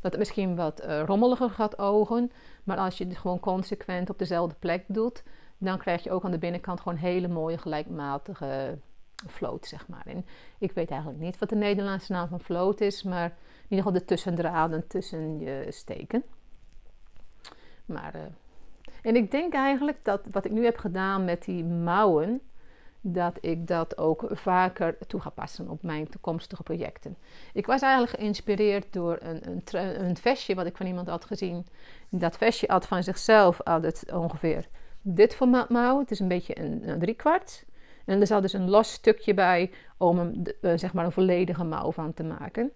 dat het misschien wat uh, rommeliger gaat ogen. Maar als je het gewoon consequent op dezelfde plek doet, dan krijg je ook aan de binnenkant gewoon hele mooie gelijkmatige float, zeg maar. En ik weet eigenlijk niet wat de Nederlandse naam van float is, maar in ieder geval de tussendraden tussen je steken. Maar, uh, en ik denk eigenlijk dat wat ik nu heb gedaan met die mouwen, dat ik dat ook vaker toe ga passen op mijn toekomstige projecten. Ik was eigenlijk geïnspireerd door een, een, een vestje wat ik van iemand had gezien. Dat vestje had van zichzelf het ongeveer dit formaat mouw. Het is een beetje een, een driekwart. En er zat dus een los stukje bij om uh, zeg maar een volledige mouw van te maken.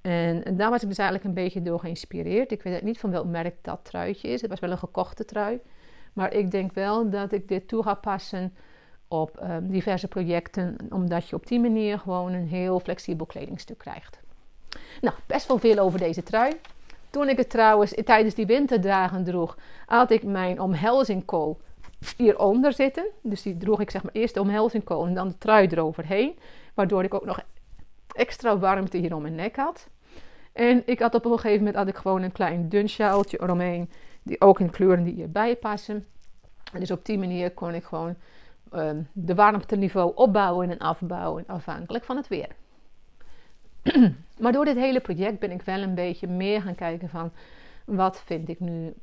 En, en, daar was ik dus eigenlijk een beetje door geïnspireerd. Ik weet niet van welk merk dat truitje is. Het was wel een gekochte trui. Maar ik denk wel dat ik dit toe ga passen op um, diverse projecten, omdat je op die manier gewoon een heel flexibel kledingstuk krijgt. Nou, best wel veel over deze trui. Toen ik het trouwens tijdens die winterdagen droeg, had ik mijn omhelzingkool hieronder zitten. Dus die droeg ik zeg maar eerst de omhelzingkool en dan de trui eroverheen. Waardoor ik ook nog extra warmte hier om mijn nek had. En ik had op een gegeven moment had ik gewoon een klein dun sjaaltje eromheen. Die ook in kleuren die hierbij passen. En dus op die manier kon ik gewoon um, de warmteniveau opbouwen en afbouwen afhankelijk van het weer. *clears throat* maar door dit hele project ben ik wel een beetje meer gaan kijken van wat vind ik nu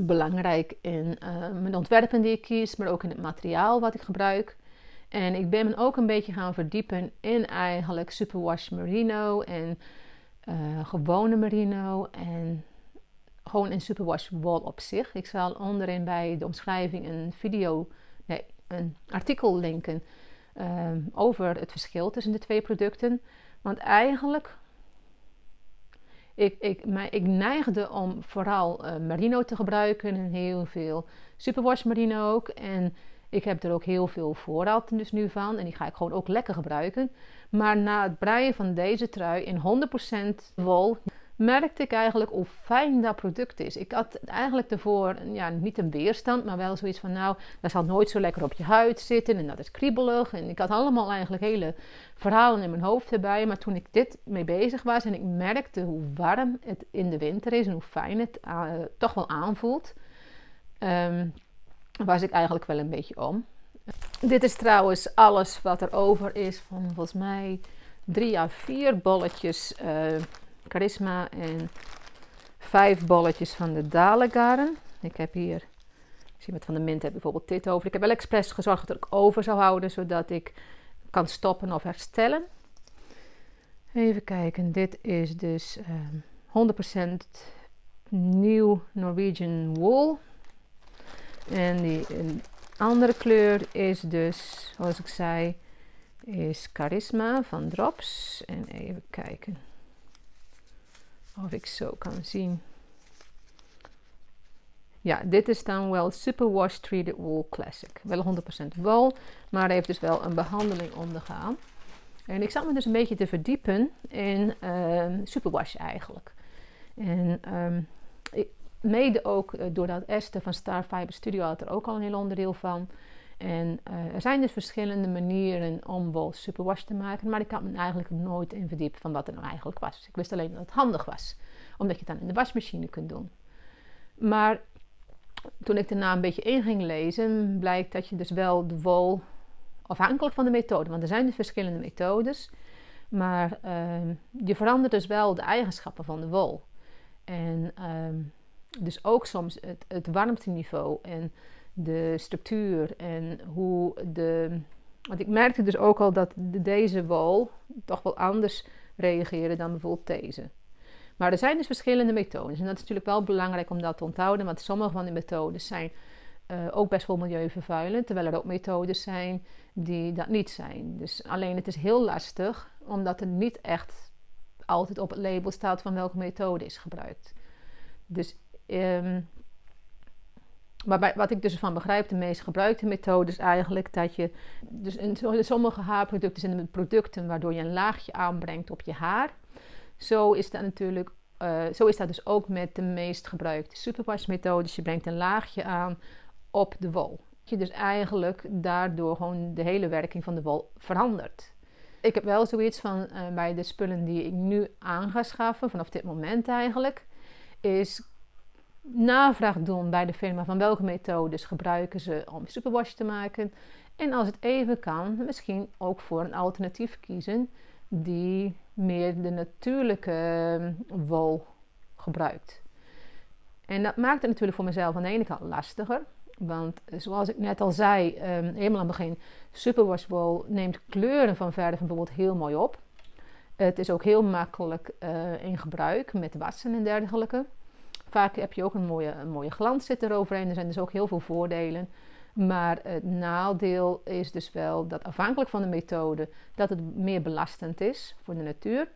belangrijk in uh, mijn ontwerpen die ik kies, maar ook in het materiaal wat ik gebruik. En ik ben me ook een beetje gaan verdiepen in eigenlijk superwash merino en uh, gewone merino en gewoon in superwash wol op zich. Ik zal onderin bij de omschrijving een video, een artikel linken uh, over het verschil tussen de twee producten. Want eigenlijk, ik, ik, maar ik neigde om vooral uh, merino te gebruiken en heel veel superwash merino ook. En ik heb er ook heel veel voorraad dus nu van en die ga ik gewoon ook lekker gebruiken. Maar na het breien van deze trui in 100% wol merkte ik eigenlijk hoe fijn dat product is. Ik had eigenlijk ervoor ja, niet een weerstand, maar wel zoiets van nou, dat zal nooit zo lekker op je huid zitten en dat is kriebelig. En ik had allemaal eigenlijk hele verhalen in mijn hoofd erbij. Maar toen ik dit mee bezig was en ik merkte hoe warm het in de winter is en hoe fijn het uh, toch wel aanvoelt, um, was ik eigenlijk wel een beetje om. Dit is trouwens alles wat er over is van volgens mij drie à vier bolletjes uh, charisma en vijf bolletjes van de Dalegarden. Ik heb hier, ik zie wat van de mint heb bijvoorbeeld dit over. Ik heb wel expres gezorgd dat ik over zou houden, zodat ik kan stoppen of herstellen. Even kijken, dit is dus um, 100% nieuw Norwegian wool. En die andere kleur is dus, zoals ik zei, is Charisma van Drops. En even kijken of ik zo kan zien. Ja, dit is dan wel Superwash Treated Wool Classic. Wel 100% wol, maar hij heeft dus wel een behandeling ondergaan. En ik zat me dus een beetje te verdiepen in uh, Superwash eigenlijk. En um, ik, mede ook uh, doordat Esther van Star Fiber Studio had er ook al een heel onderdeel van. En uh, er zijn dus verschillende manieren om wol superwash te maken, maar ik had me eigenlijk nooit in verdiept van wat er nou eigenlijk was. Ik wist alleen dat het handig was, omdat je het dan in de wasmachine kunt doen. Maar toen ik daarna een beetje in ging lezen, blijkt dat je dus wel de wol, afhankelijk van de methode, want er zijn dus verschillende methodes, maar uh, je verandert dus wel de eigenschappen van de wol. En uh, dus ook soms het, het warmteniveau en de structuur en hoe de. Want ik merkte dus ook al dat deze wol toch wel anders reageerde dan bijvoorbeeld deze. Maar er zijn dus verschillende methodes. En dat is natuurlijk wel belangrijk om dat te onthouden. Want sommige van die methodes zijn uh, ook best wel milieuvervuilend. Terwijl er ook methodes zijn die dat niet zijn. Dus alleen het is heel lastig. Omdat er niet echt altijd op het label staat van welke methode is gebruikt. Dus um, maar wat ik dus van begrijp, de meest gebruikte methode is eigenlijk dat je, dus in sommige haarproducten zijn er producten waardoor je een laagje aanbrengt op je haar. Zo is dat natuurlijk, uh, zo is dat dus ook met de meest gebruikte superwash methodes. Je brengt een laagje aan op de wol. Je dus eigenlijk daardoor gewoon de hele werking van de wol verandert. ik heb wel zoiets van uh, bij de spullen die ik nu aan ga schaffen, vanaf dit moment eigenlijk, is navraag doen bij de firma van welke methodes gebruiken ze om superwash te maken. En als het even kan, misschien ook voor een alternatief kiezen die meer de natuurlijke ehm, wol gebruikt. En dat maakt het natuurlijk voor mezelf aan de ene kant lastiger. Want zoals ik net al zei, um, helemaal aan het begin, superwash wol neemt kleuren van verf bijvoorbeeld heel mooi op. Het is ook heel makkelijk uh, in gebruik met wassen en dergelijke. Vaak heb je ook een mooie, een mooie glans zit eroverheen. Er zijn dus ook heel veel voordelen. Maar het nadeel is dus wel dat afhankelijk van de methode dat het meer belastend is voor de natuur.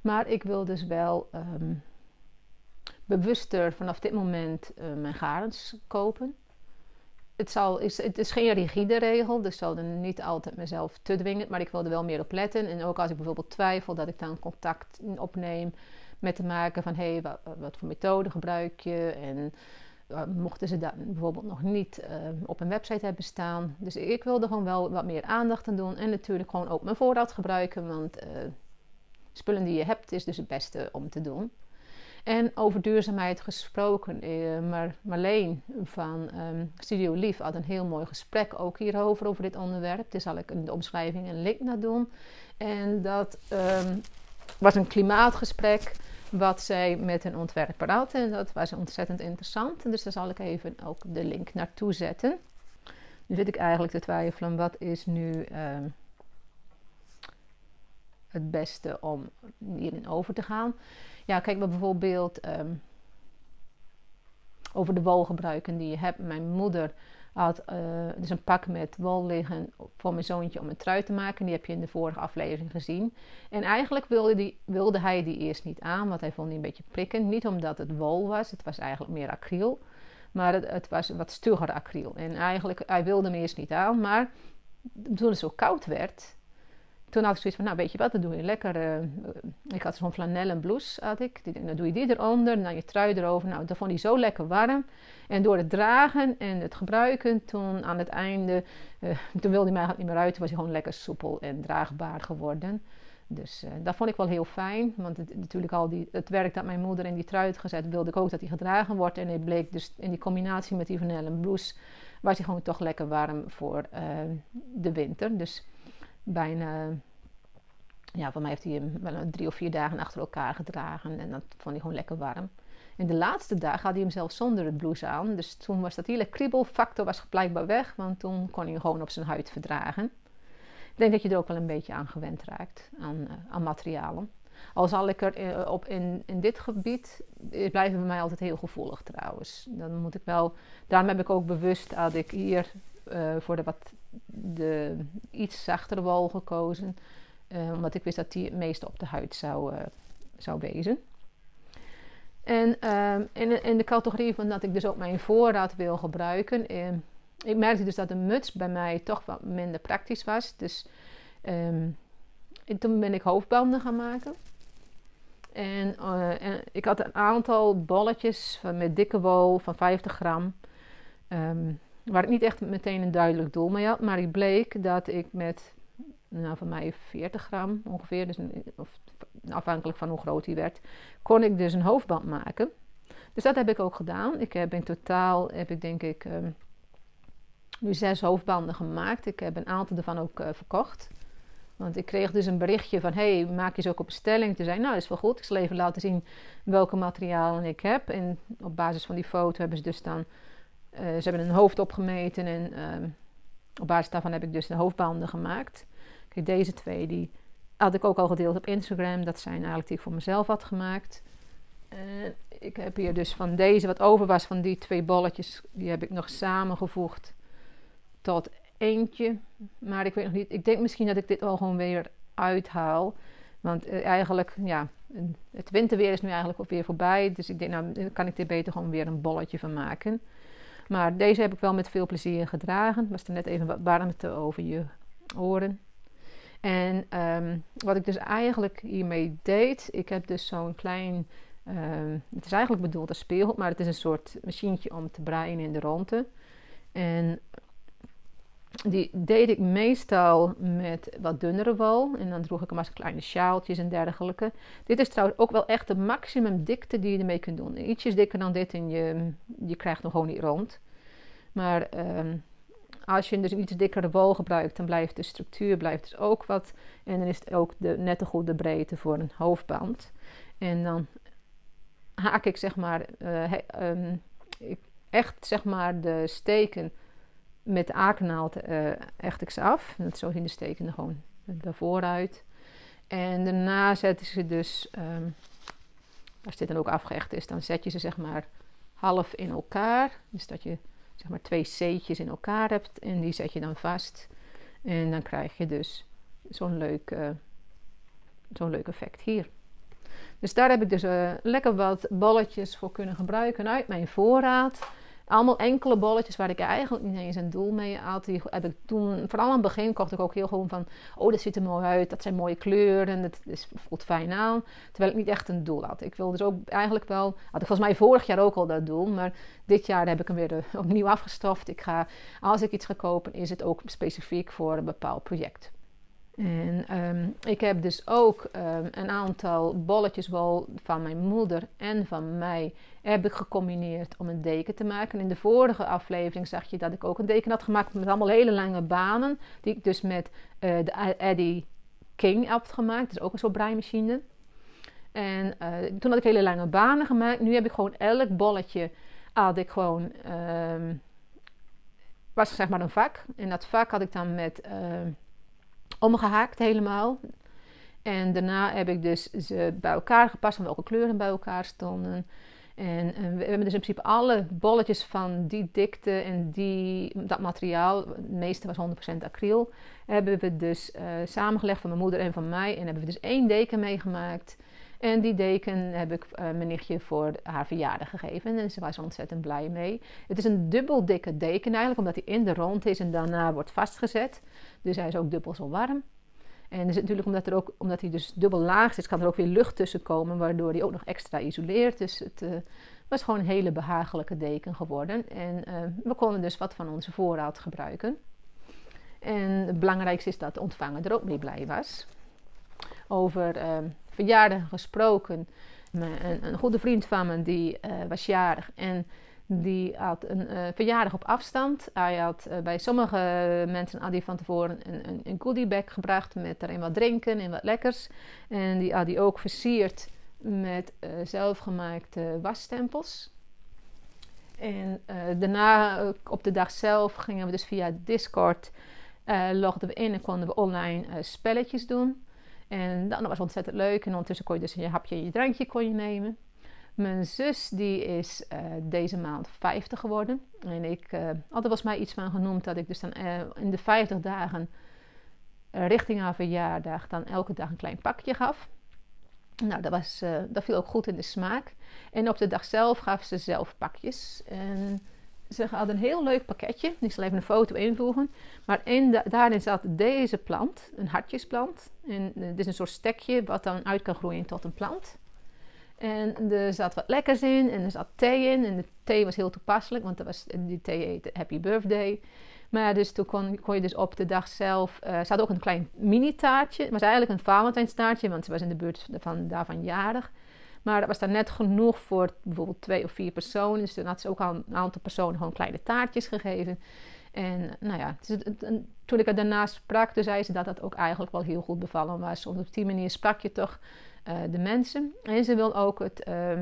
Maar ik wil dus wel um, bewuster vanaf dit moment uh, mijn garens kopen. Het, zal, is, het is geen rigide regel, dus ik zal er niet altijd mezelf te dwingen, maar ik wil er wel meer op letten. En ook als ik bijvoorbeeld twijfel, dat ik dan contact opneem met te maken van hé, hey, wat, wat, voor methode gebruik je en uh, mochten ze dat bijvoorbeeld nog niet uh, op een website hebben staan. Dus ik wilde gewoon wel wat meer aandacht aan doen en natuurlijk gewoon ook mijn voorraad gebruiken, want uh, spullen die je hebt is dus het beste om te doen. En over duurzaamheid gesproken, maar Marleen van um, Studio Lief had een heel mooi gesprek ook hierover, over dit onderwerp. Daar zal ik in de omschrijving een link naar doen. En dat um, was een klimaatgesprek wat zij met een ontwerper had. En dat was ontzettend interessant. Dus daar zal ik even ook de link naartoe zetten. Nu zit ik eigenlijk te twijfelen, wat is nu uh, het beste om hierin over te gaan. Ja, kijk maar bijvoorbeeld um, over de wolgebruiken die je hebt. Mijn moeder had uh, dus een pak met wol liggen voor mijn zoontje om een trui te maken. Die heb je in de vorige aflevering gezien. En eigenlijk wilde, die, wilde hij die eerst niet aan, want hij vond die een beetje prikken. Niet omdat het wol was, het was eigenlijk meer acryl. Maar het, het was wat stugger acryl. En eigenlijk, hij wilde hem eerst niet aan. Maar toen het zo koud werd, toen had ik zoiets van, nou weet je wat, dan doe je lekker... Uh, ik had zo'n flanellen blouse, had ik. dan doe je die eronder, dan je trui erover. Nou, dat vond hij zo lekker warm. En door het dragen en het gebruiken, toen aan het einde... Uh, toen wilde hij mij niet meer uit. Was hij gewoon lekker soepel en draagbaar geworden. Dus uh, dat vond ik wel heel fijn. Want natuurlijk al die, het werk dat mijn moeder in die trui had gezet, wilde ik ook dat hij gedragen wordt. En het bleek dus in die combinatie met die flanellen blouse... was hij gewoon toch lekker warm voor de winter. Dus bijna, ja, voor mij heeft hij hem wel drie of vier dagen achter elkaar gedragen. En dat vond hij gewoon lekker warm. En de laatste dag had hij hem zelf zonder het blouse aan. Dus toen was dat hele kriebelfactor was blijkbaar weg. Want toen kon hij hem gewoon op zijn huid verdragen. Ik denk dat je er ook wel een beetje aan gewend raakt. Aan, uh, aan materialen. Al zal ik er uh, op in, in dit gebied, blijven bij mij altijd heel gevoelig trouwens. Dan moet ik wel, daarom heb ik ook bewust dat ik hier uh, voor de wat de iets zachtere wol gekozen. Uh, omdat ik wist dat die het meeste op de huid zou, uh, zou wezen. En uh, in, in, de categorie van dat ik dus ook mijn voorraad wil gebruiken. ik merkte dus dat de muts bij mij toch wat minder praktisch was. Dus um, toen ben ik hoofdbanden gaan maken. En, ik had een aantal bolletjes van, met dikke wol van 50 gram. Um, Waar ik niet echt meteen een duidelijk doel mee had. Maar ik bleek dat ik met, nou van mij 40 gram ongeveer, dus of afhankelijk van hoe groot die werd, kon ik dus een hoofdband maken. Dus dat heb ik ook gedaan. Ik heb in totaal, heb ik denk ik, um, nu zes hoofdbanden gemaakt. Ik heb een aantal ervan ook uh, verkocht. Want ik kreeg dus een berichtje van, hey, maak je ze ook op bestelling? Toen zei nou, dat is wel goed. Ik zal even laten zien welke materialen ik heb. En op basis van die foto hebben ze dus dan uh, ze hebben een hoofd opgemeten en uh, op basis daarvan heb ik dus de hoofdbanden gemaakt. Kijk, deze twee die had ik ook al gedeeld op Instagram. Dat zijn eigenlijk die ik voor mezelf had gemaakt. En ik heb hier dus van deze, wat over was van die twee bolletjes, die heb ik nog samengevoegd tot eentje. Maar ik weet nog niet, ik denk misschien dat ik dit wel gewoon weer uithaal. Want uh, eigenlijk, ja, het winterweer is nu eigenlijk weer voorbij. Dus ik denk, nou, kan ik dit beter gewoon weer een bolletje van maken. Maar deze heb ik wel met veel plezier gedragen. Was er net even wat warmte over je oren. En um, wat ik dus eigenlijk hiermee deed, ik heb dus zo'n klein, um, het is eigenlijk bedoeld als speelgoed, maar het is een soort machientje om te breien in de ronde. En die deed ik meestal met wat dunnere wol. En dan droeg ik hem als kleine sjaaltjes en dergelijke. Dit is trouwens ook wel echt de maximum dikte die je ermee kunt doen. Ietsjes dikker dan dit en je, je krijgt hem gewoon niet rond. Maar ehm, als je dus een iets dikkere wol gebruikt, dan blijft de structuur blijft dus ook wat. En dan is het ook de, net de goede breedte voor een hoofdband. En dan haak ik zeg maar uh, echt zeg maar de steken met de akennaald uh, echt ik ze af. En zo zien de steken gewoon daarvoor uit. En daarna zetten ze dus, um, als dit dan ook afgehecht is, dan zet je ze zeg maar half in elkaar. Dus dat je zeg maar twee C'tjes in elkaar hebt en die zet je dan vast. En dan krijg je dus zo'n leuk, uh, zo'n leuk effect hier. Dus daar heb ik dus uh, lekker wat bolletjes voor kunnen gebruiken uit mijn voorraad. Allemaal enkele bolletjes waar ik eigenlijk niet eens een doel mee had. Die heb ik toen, vooral aan het begin kocht ik ook heel gewoon van... Oh, dat ziet er mooi uit, dat zijn mooie kleuren, dat is, voelt fijn aan. Terwijl ik niet echt een doel had. Ik wilde dus ook eigenlijk wel... Had ik volgens mij vorig jaar ook al dat doel. Maar dit jaar heb ik hem weer eh, opnieuw afgestoft. Ik ga, als ik iets ga kopen, is het ook specifiek voor een bepaald project. En ehm, ik heb dus ook um, een aantal bolletjes wol van mijn moeder en van mij heb ik gecombineerd om een deken te maken. In de vorige aflevering zag je dat ik ook een deken had gemaakt met allemaal hele lange banen. Die ik dus met uh, de Eddie King had gemaakt. Dat is ook een soort breimachine. En uh, toen had ik hele lange banen gemaakt. Nu heb ik gewoon elk bolletje had ik gewoon... Um, was zeg maar een vak. En dat vak had ik dan met omgehaakt helemaal. En daarna heb ik dus ze bij elkaar gepast van welke kleuren bij elkaar stonden. En, we hebben dus in principe alle bolletjes van die dikte en die, dat materiaal, het meeste was 100% acryl, hebben we dus uh, samengelegd van mijn moeder en van mij. En hebben we dus één deken meegemaakt. En die deken heb ik uh, mijn nichtje voor haar verjaardag gegeven. En ze was ontzettend blij mee. Het is een dubbel dikke deken eigenlijk, omdat hij in de rond is en daarna wordt vastgezet. Dus hij is ook dubbel zo warm. En natuurlijk omdat, er ook, omdat hij dus dubbel laag is, kan er ook weer lucht tussen komen, waardoor hij ook nog extra isoleert. Dus het uh, was gewoon een hele behagelijke deken geworden. En uh, we konden dus wat van onze voorraad gebruiken. En het belangrijkste is dat de ontvanger er ook mee blij was. Over uh, verjaardagen gesproken. Een, een, goede vriend van me die was jarig en die had een uh, verjaardag op afstand. Hij had uh, bij sommige mensen had van tevoren een, een, een goodiebag gebracht met erin wat drinken en wat lekkers. En die had hij ook versierd met zelfgemaakte wasstempels. En daarna, op de dag zelf, gingen we dus via Discord, logden we in en konden we online spelletjes doen. En dat was ontzettend leuk. En ondertussen kon je dus je hapje en je drankje kon je nemen. Mijn zus die is uh, deze maand 50 geworden. En ik uh, had er volgens mij iets van genoemd dat ik dus dan uh, in de 50 dagen richting haar verjaardag dan elke dag een klein pakje gaf. Nou, dat, was, dat viel ook goed in de smaak. En op de dag zelf gaf ze zelf pakjes. En ze had een heel leuk pakketje. Ik zal even een foto invoegen. Maar in daarin zat deze plant, een hartjesplant. En dit is een soort stekje wat dan uit kan groeien tot een plant. En er zat wat lekkers in en er zat thee in. En de thee was heel toepasselijk, want dat was, die thee heette Happy Birthday. Maar dus toen kon, kon je dus op de dag zelf... Uh, ze had ook een klein mini-taartje. Het was eigenlijk een Valentijnstaartje, want ze was in de buurt van, daarvan jarig. Maar dat was dan net genoeg voor bijvoorbeeld twee of vier personen. Dus toen had ze ook al een aantal personen gewoon kleine taartjes gegeven. En nou ja, toen ik er daarna sprak, toen zei ze dat dat ook eigenlijk wel heel goed bevallen was. Op die manier sprak je toch uh, de mensen. En ze wil ook het. Uh,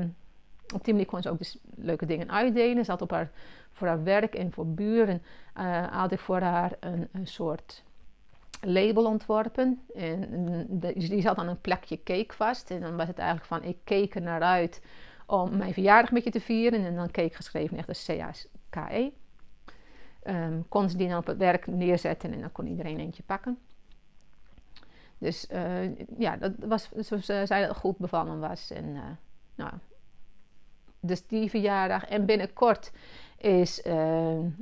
op die manier kon ze ook dus leuke dingen uitdelen. Ze had op haar, voor haar werk en voor buren uh, had ik voor haar een, een, soort label ontworpen. En die zat aan een plekje cake vast. En dan was het eigenlijk van: ik keek er naar uit om mijn verjaardag met je te vieren. En dan cake geschreven echt als C-A-K-E. Ehm, kon ze die dan op het werk neerzetten en dan kon iedereen eentje pakken. Dus uh, ja, dat was zoals zij dat goed bevallen was. En, uh, nou, dus die verjaardag. En binnenkort is uh,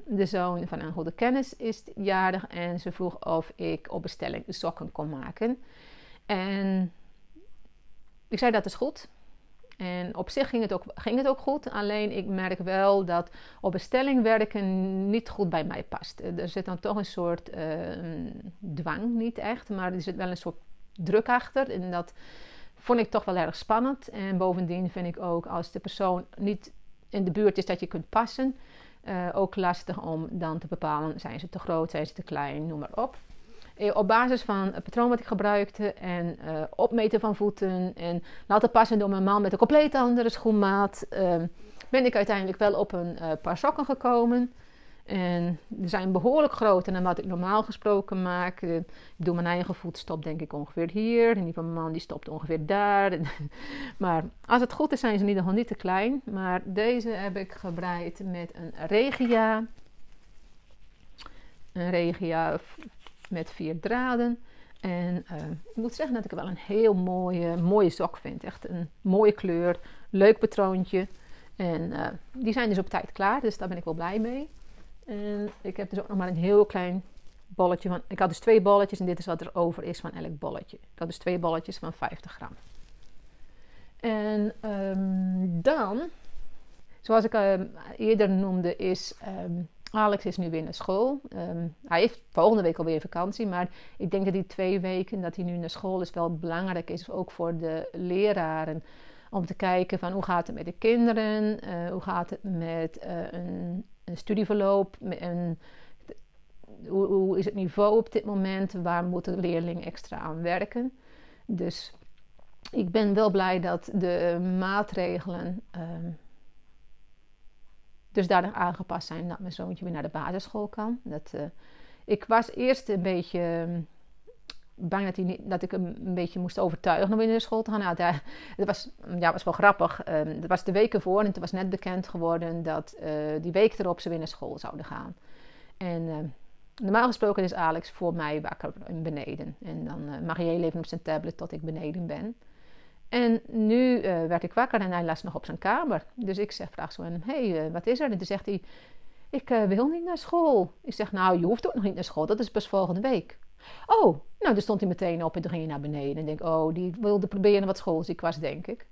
de zoon van een goede kennis is jarig. En ze vroeg of ik op bestelling sokken kon maken. En ik zei dat is goed. En op zich ging het, ook, ging het ook goed. Alleen ik merk wel dat op bestelling werken niet goed bij mij past. Er zit dan toch een soort ehm, dwang, niet echt, maar er zit wel een soort druk achter. En dat vond ik toch wel erg spannend. En bovendien vind ik ook als de persoon niet in de buurt is dat je kunt passen, uh, ook lastig om dan te bepalen: zijn ze te groot, zijn ze te klein, noem maar op. Eh, op basis van het patroon wat ik gebruikte en uh, opmeten van voeten en laten passen door mijn man met een compleet andere schoenmaat, ben ik uiteindelijk wel op een paar sokken gekomen. En die zijn behoorlijk groter dan wat ik normaal gesproken maak. Ik doe mijn eigen voetstop denk ik ongeveer hier. En die van mijn man die stopt ongeveer daar. *laughs* maar als het goed is zijn ze in ieder geval niet te klein. Maar deze heb ik gebreid met een regia. Een regia met vier draden. En uh, ik moet zeggen dat ik wel een heel mooie, mooie sok vind. Echt een mooie kleur, leuk patroontje. En uh, die zijn dus op tijd klaar, dus daar ben ik wel blij mee. En ik heb dus ook nog maar een heel klein bolletje van. Ik had dus twee bolletjes en dit is wat er over is van elk bolletje. Ik had dus twee bolletjes van 50 gram. En um, dan, zoals ik uh, eerder noemde, is um, Alex is nu weer naar school. Hij heeft volgende week alweer vakantie, maar ik denk dat die twee weken dat hij nu naar school is wel belangrijk is, ook voor de leraren. Om te kijken van hoe gaat het met de kinderen, uh, hoe gaat het met uh, een een studieverloop, hoe, is het niveau op dit moment, waar moet de leerling extra aan werken. Dus ik ben wel blij dat de maatregelen um, dus daardoor aangepast zijn dat mijn zoontje weer naar de basisschool kan. Dat, uh, ik was eerst een beetje bang dat, hij niet, dat ik hem een beetje moest overtuigen om weer naar school te gaan. Nou, dat, was, ja, was wel grappig. Um, dat was de week ervoor en toen was net bekend geworden dat uh, die week erop ze weer naar school zouden gaan. En uh, normaal gesproken is Alex voor mij wakker beneden. En dan uh, mag hij even op zijn tablet tot ik beneden ben. En nu werd ik wakker en hij las nog op zijn kamer. Dus ik zeg, vraag zo aan hem, hey, wat is er? En toen zegt hij, ik wil niet naar school. Ik zeg, nou, je hoeft ook nog niet naar school. Dat is pas volgende week. Oh, nou, toen stond hij meteen op en toen ging hij naar beneden. En denk, oh, die wilde proberen wat schoolziek was, denk ik.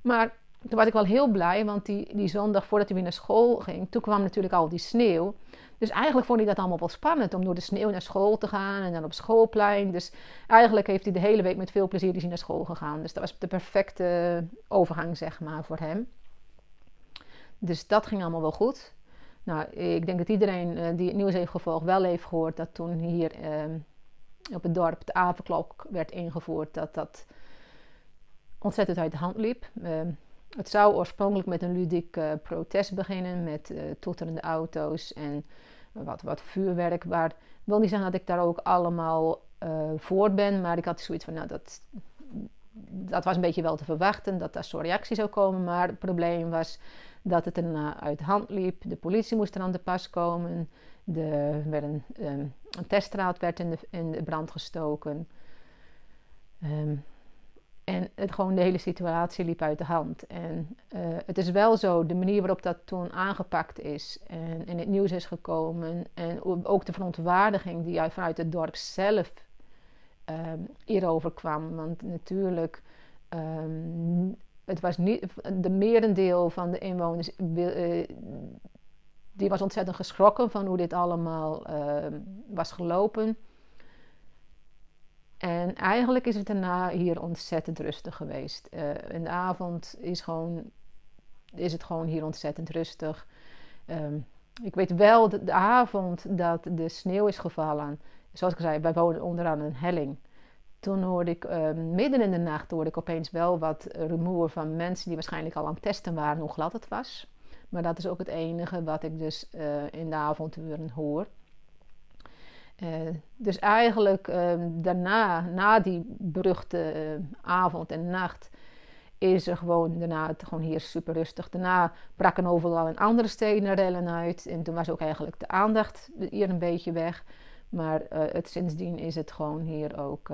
Maar toen was ik wel heel blij, want die, die zondag voordat hij weer naar school ging, toen kwam natuurlijk al die sneeuw. Dus eigenlijk vond hij dat allemaal wel spannend om door de sneeuw naar school te gaan en dan op schoolplein. Dus eigenlijk heeft hij de hele week met veel plezier naar school gegaan. Dus dat was de perfecte overgang, zeg maar, voor hem. Dus dat ging allemaal wel goed. Nou, ik denk dat iedereen uh, die het nieuws heeft gevolgd wel heeft gehoord dat toen hier uh, op het dorp de avondklok werd ingevoerd, dat dat ontzettend uit de hand liep. Uh, het zou oorspronkelijk met een ludiek uh, protest beginnen, met uh, toeterende auto's en wat, wat vuurwerk. Waar, ik wil niet zeggen dat ik daar ook allemaal uh, voor ben, maar ik had zoiets van, nou, dat, dat was een beetje wel te verwachten, dat daar zo'n reactie zou komen. Maar het probleem was dat het er uit de hand liep. De politie moest er aan de pas komen. De, werd een, um, een teststraat werd in de, in brand gestoken. Um, en het, gewoon de hele situatie liep uit de hand. En uh, het is wel zo, de manier waarop dat toen aangepakt is en in het nieuws is gekomen. En ook de verontwaardiging die vanuit het dorp zelf um, hierover kwam. Want natuurlijk, um, het was niet, de merendeel van de inwoners uh, die was ontzettend geschrokken van hoe dit allemaal uh, was gelopen. En eigenlijk is het daarna hier ontzettend rustig geweest. Uh, in de avond is, gewoon, is het gewoon hier ontzettend rustig. Um, ik weet wel de, de avond dat de sneeuw is gevallen. Zoals ik zei, wij wonen onderaan een helling. Toen hoorde ik uh, midden in de nacht hoorde ik opeens wel wat rumoer van mensen die waarschijnlijk al aan het testen waren hoe glad het was. Maar dat is ook het enige wat ik dus uh, in de avonduren hoor. Uh, dus eigenlijk uh, daarna, na die beruchte avond en nacht, is er gewoon daarna het gewoon hier super rustig. Daarna braken overal in andere steden rellen uit. En toen was ook eigenlijk de aandacht hier een beetje weg. Maar het, sindsdien is het gewoon hier ook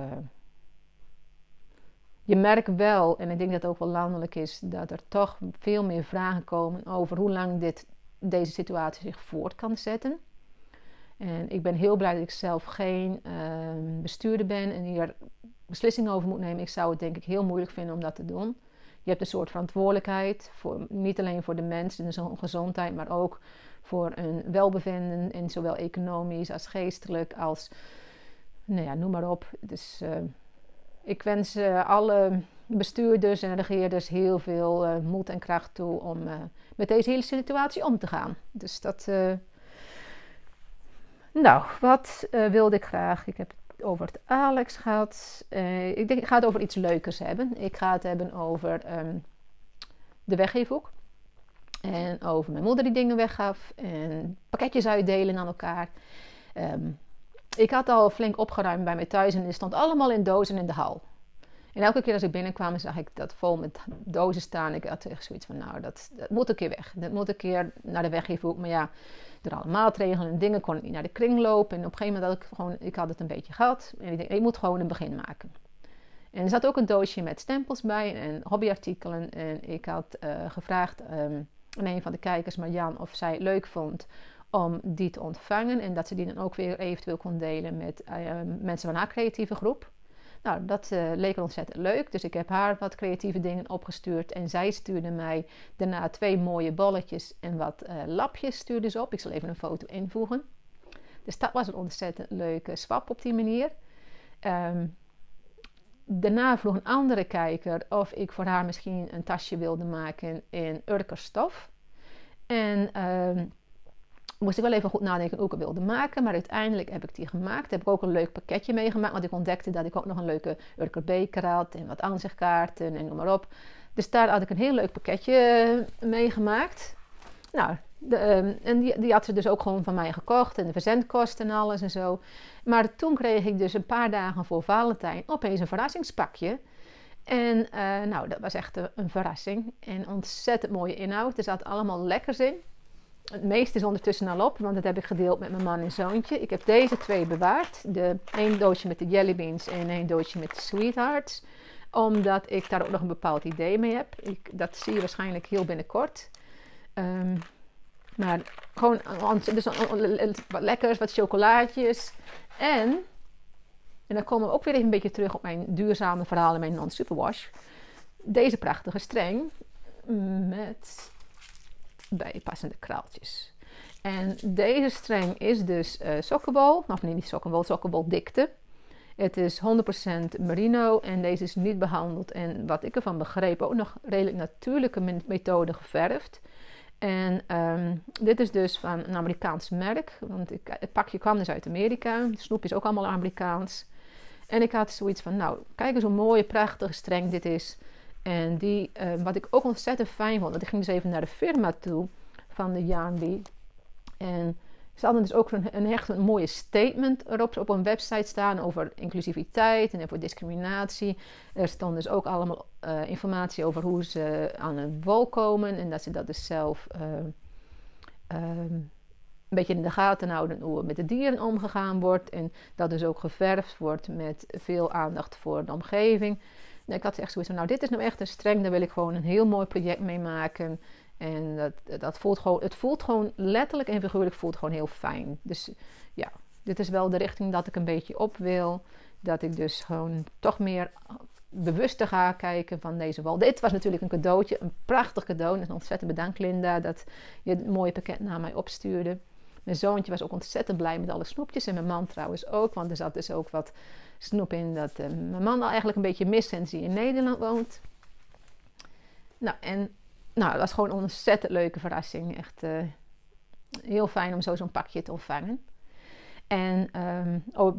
je merkt wel, en ik denk dat het ook wel landelijk is, dat er toch veel meer vragen komen over hoe lang dit, deze situatie zich voort kan zetten. En ik ben heel blij dat ik zelf geen uh, bestuurder ben en hier beslissingen over moet nemen. Ik zou het denk ik heel moeilijk vinden om dat te doen. Je hebt een soort verantwoordelijkheid, voor, niet alleen voor de mensen en zijn gezondheid, maar ook voor een welbevinden, in zowel economisch als geestelijk, als, nou ja, noem maar op. Dus uh, ik wens uh, alle bestuurders en regeerders heel veel uh, moed en kracht toe om met deze hele situatie om te gaan. Dus dat. nou, wat wilde ik graag? Ik heb het over het Alex gehad. ik denk, ik ga het over iets leukers hebben. Ik ga het hebben over um, de weggeefhoek. En over mijn moeder die dingen weggaf. En pakketjes uitdelen aan elkaar. Um, ik had al flink opgeruimd bij mij thuis en het stond allemaal in dozen in de hal. En elke keer als ik binnenkwam, zag ik dat vol met dozen staan. Ik had echt zoiets van, nou, dat, dat moet een keer weg. Dat moet een keer naar de weggeefhoek. Maar ja, door alle maatregelen en dingen kon ik niet naar de kring lopen. En op een gegeven moment had ik gewoon, ik had het een beetje gehad. En ik dacht, ik moet gewoon een begin maken. En er zat ook een doosje met stempels bij en hobbyartikelen. En ik had uh, gevraagd um, aan een van de kijkers, Marjan, of zij het leuk vond om die te ontvangen. En dat ze die dan ook weer eventueel kon delen met uh, mensen van haar creatieve groep. Nou, dat uh, leek ontzettend leuk. Dus ik heb haar wat creatieve dingen opgestuurd. En zij stuurde mij daarna twee mooie bolletjes en wat uh, lapjes stuurde ze op. Ik zal even een foto invoegen. Dus dat was een ontzettend leuke swap op die manier. Um, daarna vroeg een andere kijker of ik voor haar misschien een tasje wilde maken in urkerstof. En uh, moest ik wel even goed nadenken hoe ik het wilde maken. Maar uiteindelijk heb ik die gemaakt. Heb ik ook een leuk pakketje meegemaakt. Want ik ontdekte dat ik ook nog een leuke urkerbeker had. En wat aanzichtkaarten en noem maar op. Dus daar had ik een heel leuk pakketje eh, meegemaakt. Nou, de, ehm, en die, die had ze dus ook gewoon van mij gekocht. En de verzendkosten en alles en zo. Maar toen kreeg ik dus een paar dagen voor Valentijn opeens een verrassingspakje. En uh, nou, dat was echt een, verrassing. En ontzettend mooie inhoud. Er zat allemaal lekkers in. Het meeste is ondertussen al op, want dat heb ik gedeeld met mijn man en zoontje. Ik heb deze twee bewaard. De, één doosje met de jellybeans en één doosje met de sweethearts. Omdat ik daar ook nog een bepaald idee mee heb. Ik, dat zie je waarschijnlijk heel binnenkort. Um, maar gewoon dus wat lekkers, wat chocolaatjes. En, en dan komen we ook weer even een beetje terug op mijn duurzame verhaal in mijn non-superwash. Deze prachtige streng met bijpassende kraaltjes. En deze streng is dus uh, sokkenbol, of niet sokkenbol, sokkenbol dikte. Het is 100% merino en deze is niet behandeld en wat ik ervan begreep ook nog redelijk natuurlijke methode geverfd. En ehm, dit is dus van een Amerikaans merk. Want ik, het pakje kwam dus uit Amerika. De snoep is ook allemaal Amerikaans. En ik had zoiets van, nou, kijk eens hoe mooi, prachtig, streng dit is. En die, uh, wat ik ook ontzettend fijn vond, dat ik ging dus even naar de firma toe van de Yarnbee. En ze hadden dus ook een, een echt een mooie statement erop op een website staan over inclusiviteit en over discriminatie. Er stond dus ook allemaal uh, informatie over hoe ze aan een wol komen en dat ze dat dus zelf uh, um, een beetje in de gaten houden hoe er met de dieren omgegaan wordt. En dat dus ook geverfd wordt met veel aandacht voor de omgeving. En ik had echt zoiets van, nou dit is nou echt een streng, daar wil ik gewoon een heel mooi project mee maken. En dat, dat voelt gewoon, het voelt gewoon letterlijk en figuurlijk voelt gewoon heel fijn. Dus ja, dit is wel de richting dat ik een beetje op wil. Dat ik dus gewoon toch meer bewuster ga kijken van deze wal. Dit was natuurlijk een cadeautje, een prachtig cadeau. En ontzettend bedankt Linda dat je het mooie pakket naar mij opstuurde. Mijn zoontje was ook ontzettend blij met alle snoepjes. En mijn man trouwens ook, want er zat dus ook wat snoep in dat uh, mijn man al eigenlijk een beetje mist sinds hij in Nederland woont. Nou, en nou, dat was gewoon een ontzettend leuke verrassing. Echt uh, heel fijn om zo zo'n pakje te ontvangen. En um, oh,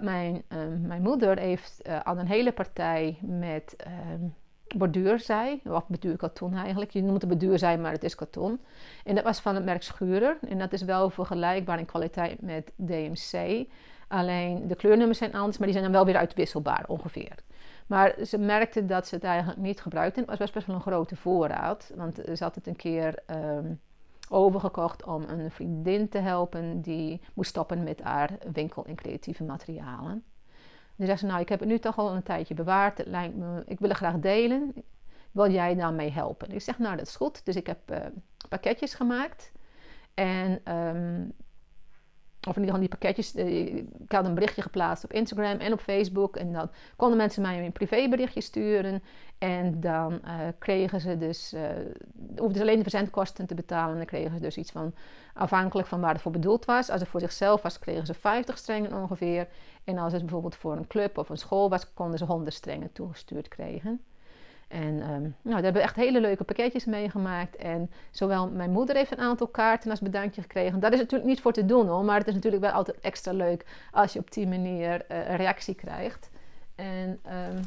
mijn, um, mijn moeder heeft uh, al een hele partij met um, borduurzij, of borduurkarton eigenlijk. Je noemt het borduurzij, maar het is karton. En dat was van het merk Schurer. En dat is wel vergelijkbaar in kwaliteit met DMC. Alleen de kleurnummers zijn anders, maar die zijn dan wel weer uitwisselbaar ongeveer. Maar ze merkte dat ze het eigenlijk niet gebruikte. Het was best wel een grote voorraad. Want ze had het een keer um, overgekocht om een vriendin te helpen die moest stoppen met haar winkel in creatieve materialen. Dus zei ze, nou ik heb het nu toch al een tijdje bewaard. Ik wil het graag delen. Wil jij daarmee helpen? Ik zeg, nou dat is goed. Dus ik heb uh, pakketjes gemaakt. En um, of in ieder geval die pakketjes. Eh, ik had een berichtje geplaatst op Instagram en op Facebook. En dan konden mensen mij een privéberichtje sturen. En dan uh, kregen ze dus, uh, hoefden ze alleen de verzendkosten te betalen. En dan kregen ze dus iets van, afhankelijk van waar het voor bedoeld was. Als het voor zichzelf was, kregen ze 50 strengen ongeveer. En als het bijvoorbeeld voor een club of een school was, konden ze 100 strengen toegestuurd krijgen. En um, nou, daar hebben we echt hele leuke pakketjes meegemaakt. En zowel mijn moeder heeft een aantal kaarten als bedankje gekregen. Dat is natuurlijk niet voor te doen hoor, maar het is natuurlijk wel altijd extra leuk als je op die manier uh, een reactie krijgt. En um,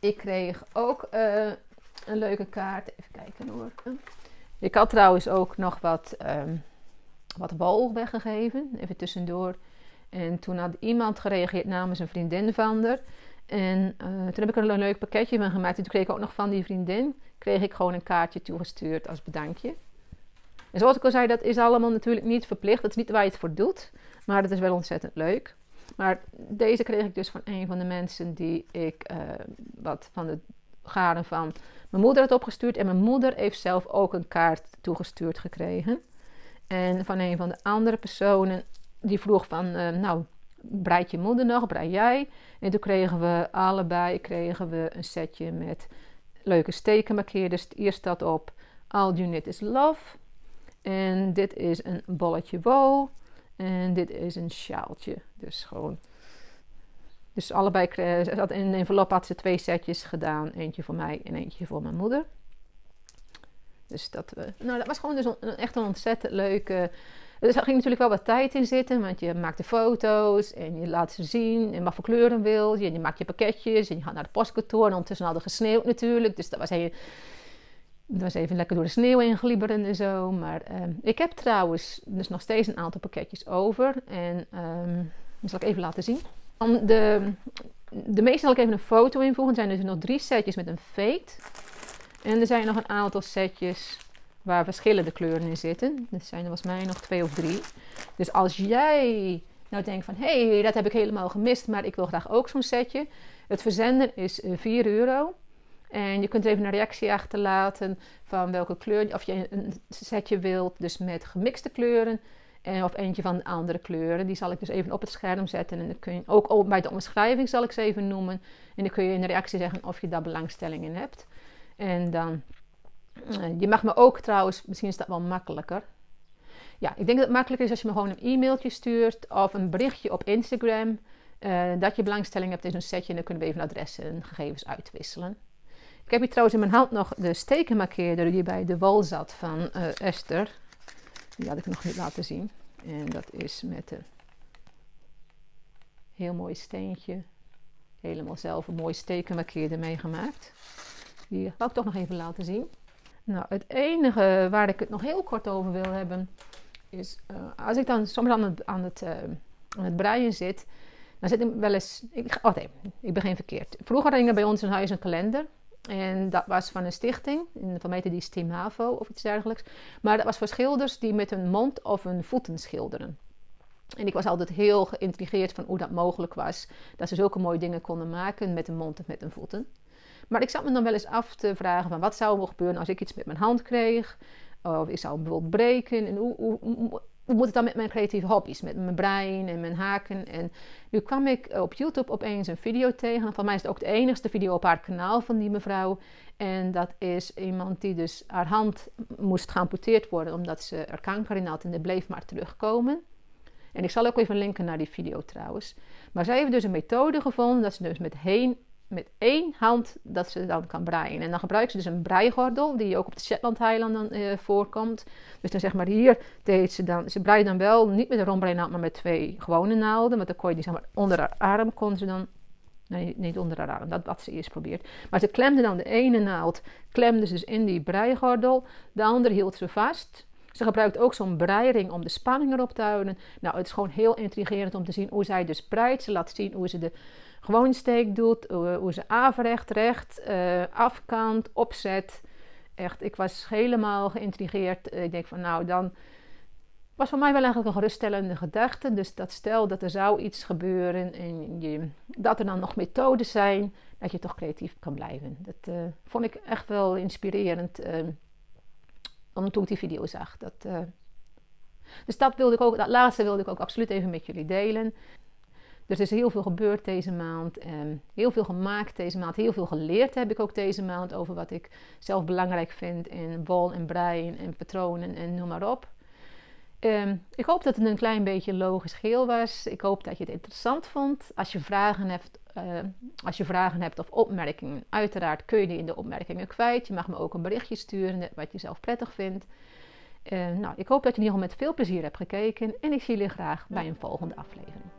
ik kreeg ook uh, een leuke kaart. Even kijken hoor. Ik had trouwens ook nog wat, um, wat wol weggegeven, even tussendoor. En toen had iemand gereageerd namens een vriendin van haar. En uh, toen heb ik er een leuk pakketje van gemaakt. En toen kreeg ik ook nog van die vriendin kreeg ik gewoon een kaartje toegestuurd als bedankje. En zoals ik al zei, dat is allemaal natuurlijk niet verplicht. Dat is niet waar je het voor doet. Maar dat is wel ontzettend leuk. Maar deze kreeg ik dus van een van de mensen die ik uh, wat van de garen van mijn moeder had opgestuurd. En mijn moeder heeft zelf ook een kaart toegestuurd gekregen. En van een van de andere personen die vroeg van, uh, nou, breid je moeder nog, breid jij? En toen kregen we allebei kregen we een setje met leuke stekenmarkeerders. Hier staat op All You Need Is Love. En dit is een bolletje wol. En dit is een sjaaltje. Dus gewoon. Dus allebei in een envelop had ze twee setjes gedaan. Eentje voor mij en eentje voor mijn moeder. Dus dat, uh, nou, dat was gewoon dus een, echt een ontzettend leuke er ging natuurlijk wel wat tijd in zitten, want je maakt de foto's en je laat ze zien en wat voor kleuren wil je. En je maakt je pakketjes en je gaat naar de postkantoor en ondertussen hadden gesneeuwd natuurlijk. Dus dat was, heel, dat was even lekker door de sneeuw inglibberen en zo. Maar ehm, ik heb trouwens dus nog steeds een aantal pakketjes over en um, zal ik even laten zien. De, de meeste zal ik even een foto invoegen. Er zijn dus nog drie setjes met een fade. En er zijn nog een aantal setjes waar verschillende kleuren in zitten. Er zijn er volgens mij nog twee of drie. Dus als jij nou denkt van, hé, hey, dat heb ik helemaal gemist, maar ik wil graag ook zo'n setje. Het verzenden is 4 eh, euro. En je kunt even een reactie achterlaten van welke kleur, of je een setje wilt, dus met gemixte kleuren. En of eentje van andere kleuren. Die zal ik dus even op het scherm zetten. En dan kun je ook bij de omschrijving zal ik ze even noemen. En dan kun je in de reactie zeggen of je daar belangstelling in hebt. En dan eh, je mag me ook trouwens, misschien is dat wel makkelijker. Ja, ik denk dat het makkelijker is als je me gewoon een e-mailtje stuurt of een berichtje op Instagram. Uh, dat je belangstelling hebt in zo'n setje en dan kunnen we even adressen en gegevens uitwisselen. Ik heb hier trouwens in mijn hand nog de stekenmarkeerder die bij de wol zat van uh, Esther. Die had ik nog niet laten zien. En dat is met een heel mooi steentje. Helemaal zelf een mooi stekenmarkeerder meegemaakt. Die wil ik toch nog even laten zien. Nou, het enige waar ik het nog heel kort over wil hebben, is uh, als ik dan soms aan het, aan, het, uh, aan het breien zit, dan zit ik wel eens. Ik, oh nee, ik begin verkeerd. Vroeger hing er bij ons in huis een kalender. En dat was van een stichting, van mij die Steam Havo of iets dergelijks. Maar dat was voor schilders die met hun mond of hun voeten schilderen. En ik was altijd heel geïntrigeerd van hoe dat mogelijk was. Dat ze zulke mooie dingen konden maken met een mond of met hun voeten. Maar ik zat me dan wel eens af te vragen van wat zou er gebeuren als ik iets met mijn hand kreeg. Of ik zou hem bijvoorbeeld breken. En hoe, hoe, hoe, moet het dan met mijn creatieve hobby's? Met mijn brein en mijn haken. En nu kwam ik op YouTube opeens een video tegen. Van mij is het ook de enigste video op haar kanaal van die mevrouw. En dat is iemand die dus haar hand moest geamputeerd worden omdat ze er kanker in had. En die bleef maar terugkomen. En ik zal ook even linken naar die video trouwens. Maar zij heeft dus een methode gevonden dat ze dus met heen met één hand dat ze dan kan breien. En dan gebruikt ze dus een breigordel, die ook op de Shetland-eilanden uh, voorkomt. Dus dan zeg maar hier deed ze dan, ze breide dan wel niet met een rondbreinaald, maar met twee gewone naalden. Want dan kon je die zeg maar onder haar arm, kon ze dan, nee niet onder haar arm, dat had ze eerst probeert. Maar ze klemde dan de ene naald, klemde ze dus in die breigordel, de andere hield ze vast. Ze gebruikt ook zo'n breiring om de spanning erop te houden. Nou, het is gewoon heel intrigerend om te zien hoe zij dus breidt. Ze laat zien hoe ze de gewoon steek doet, hoe ze averecht, recht, uh, afkant, opzet. Echt, ik was helemaal geïntrigeerd. Ik denk van nou, dan was voor mij wel eigenlijk een geruststellende gedachte. Dus dat stel dat er zou iets gebeuren en je, dat er dan nog methoden zijn, dat je toch creatief kan blijven. Dat uh, vond ik echt wel inspirerend uh, toen ik die video zag. Dat, Dus dat, wilde ik ook, dat laatste wilde ik ook absoluut even met jullie delen. Dus er is heel veel gebeurd deze maand. Um, heel veel gemaakt deze maand. Heel veel geleerd heb ik ook deze maand over wat ik zelf belangrijk vind in wol en breien en patronen en noem maar op. Um, ik hoop dat het een klein beetje logisch geheel was. Ik hoop dat je het interessant vond. Als je vragen hebt, uh, als je vragen hebt of opmerkingen, uiteraard kun je die in de opmerkingen kwijt. Je mag me ook een berichtje sturen, wat je zelf prettig vindt. Uh, nou, ik hoop dat je in ieder geval met veel plezier hebt gekeken en ik zie jullie graag bij een volgende aflevering.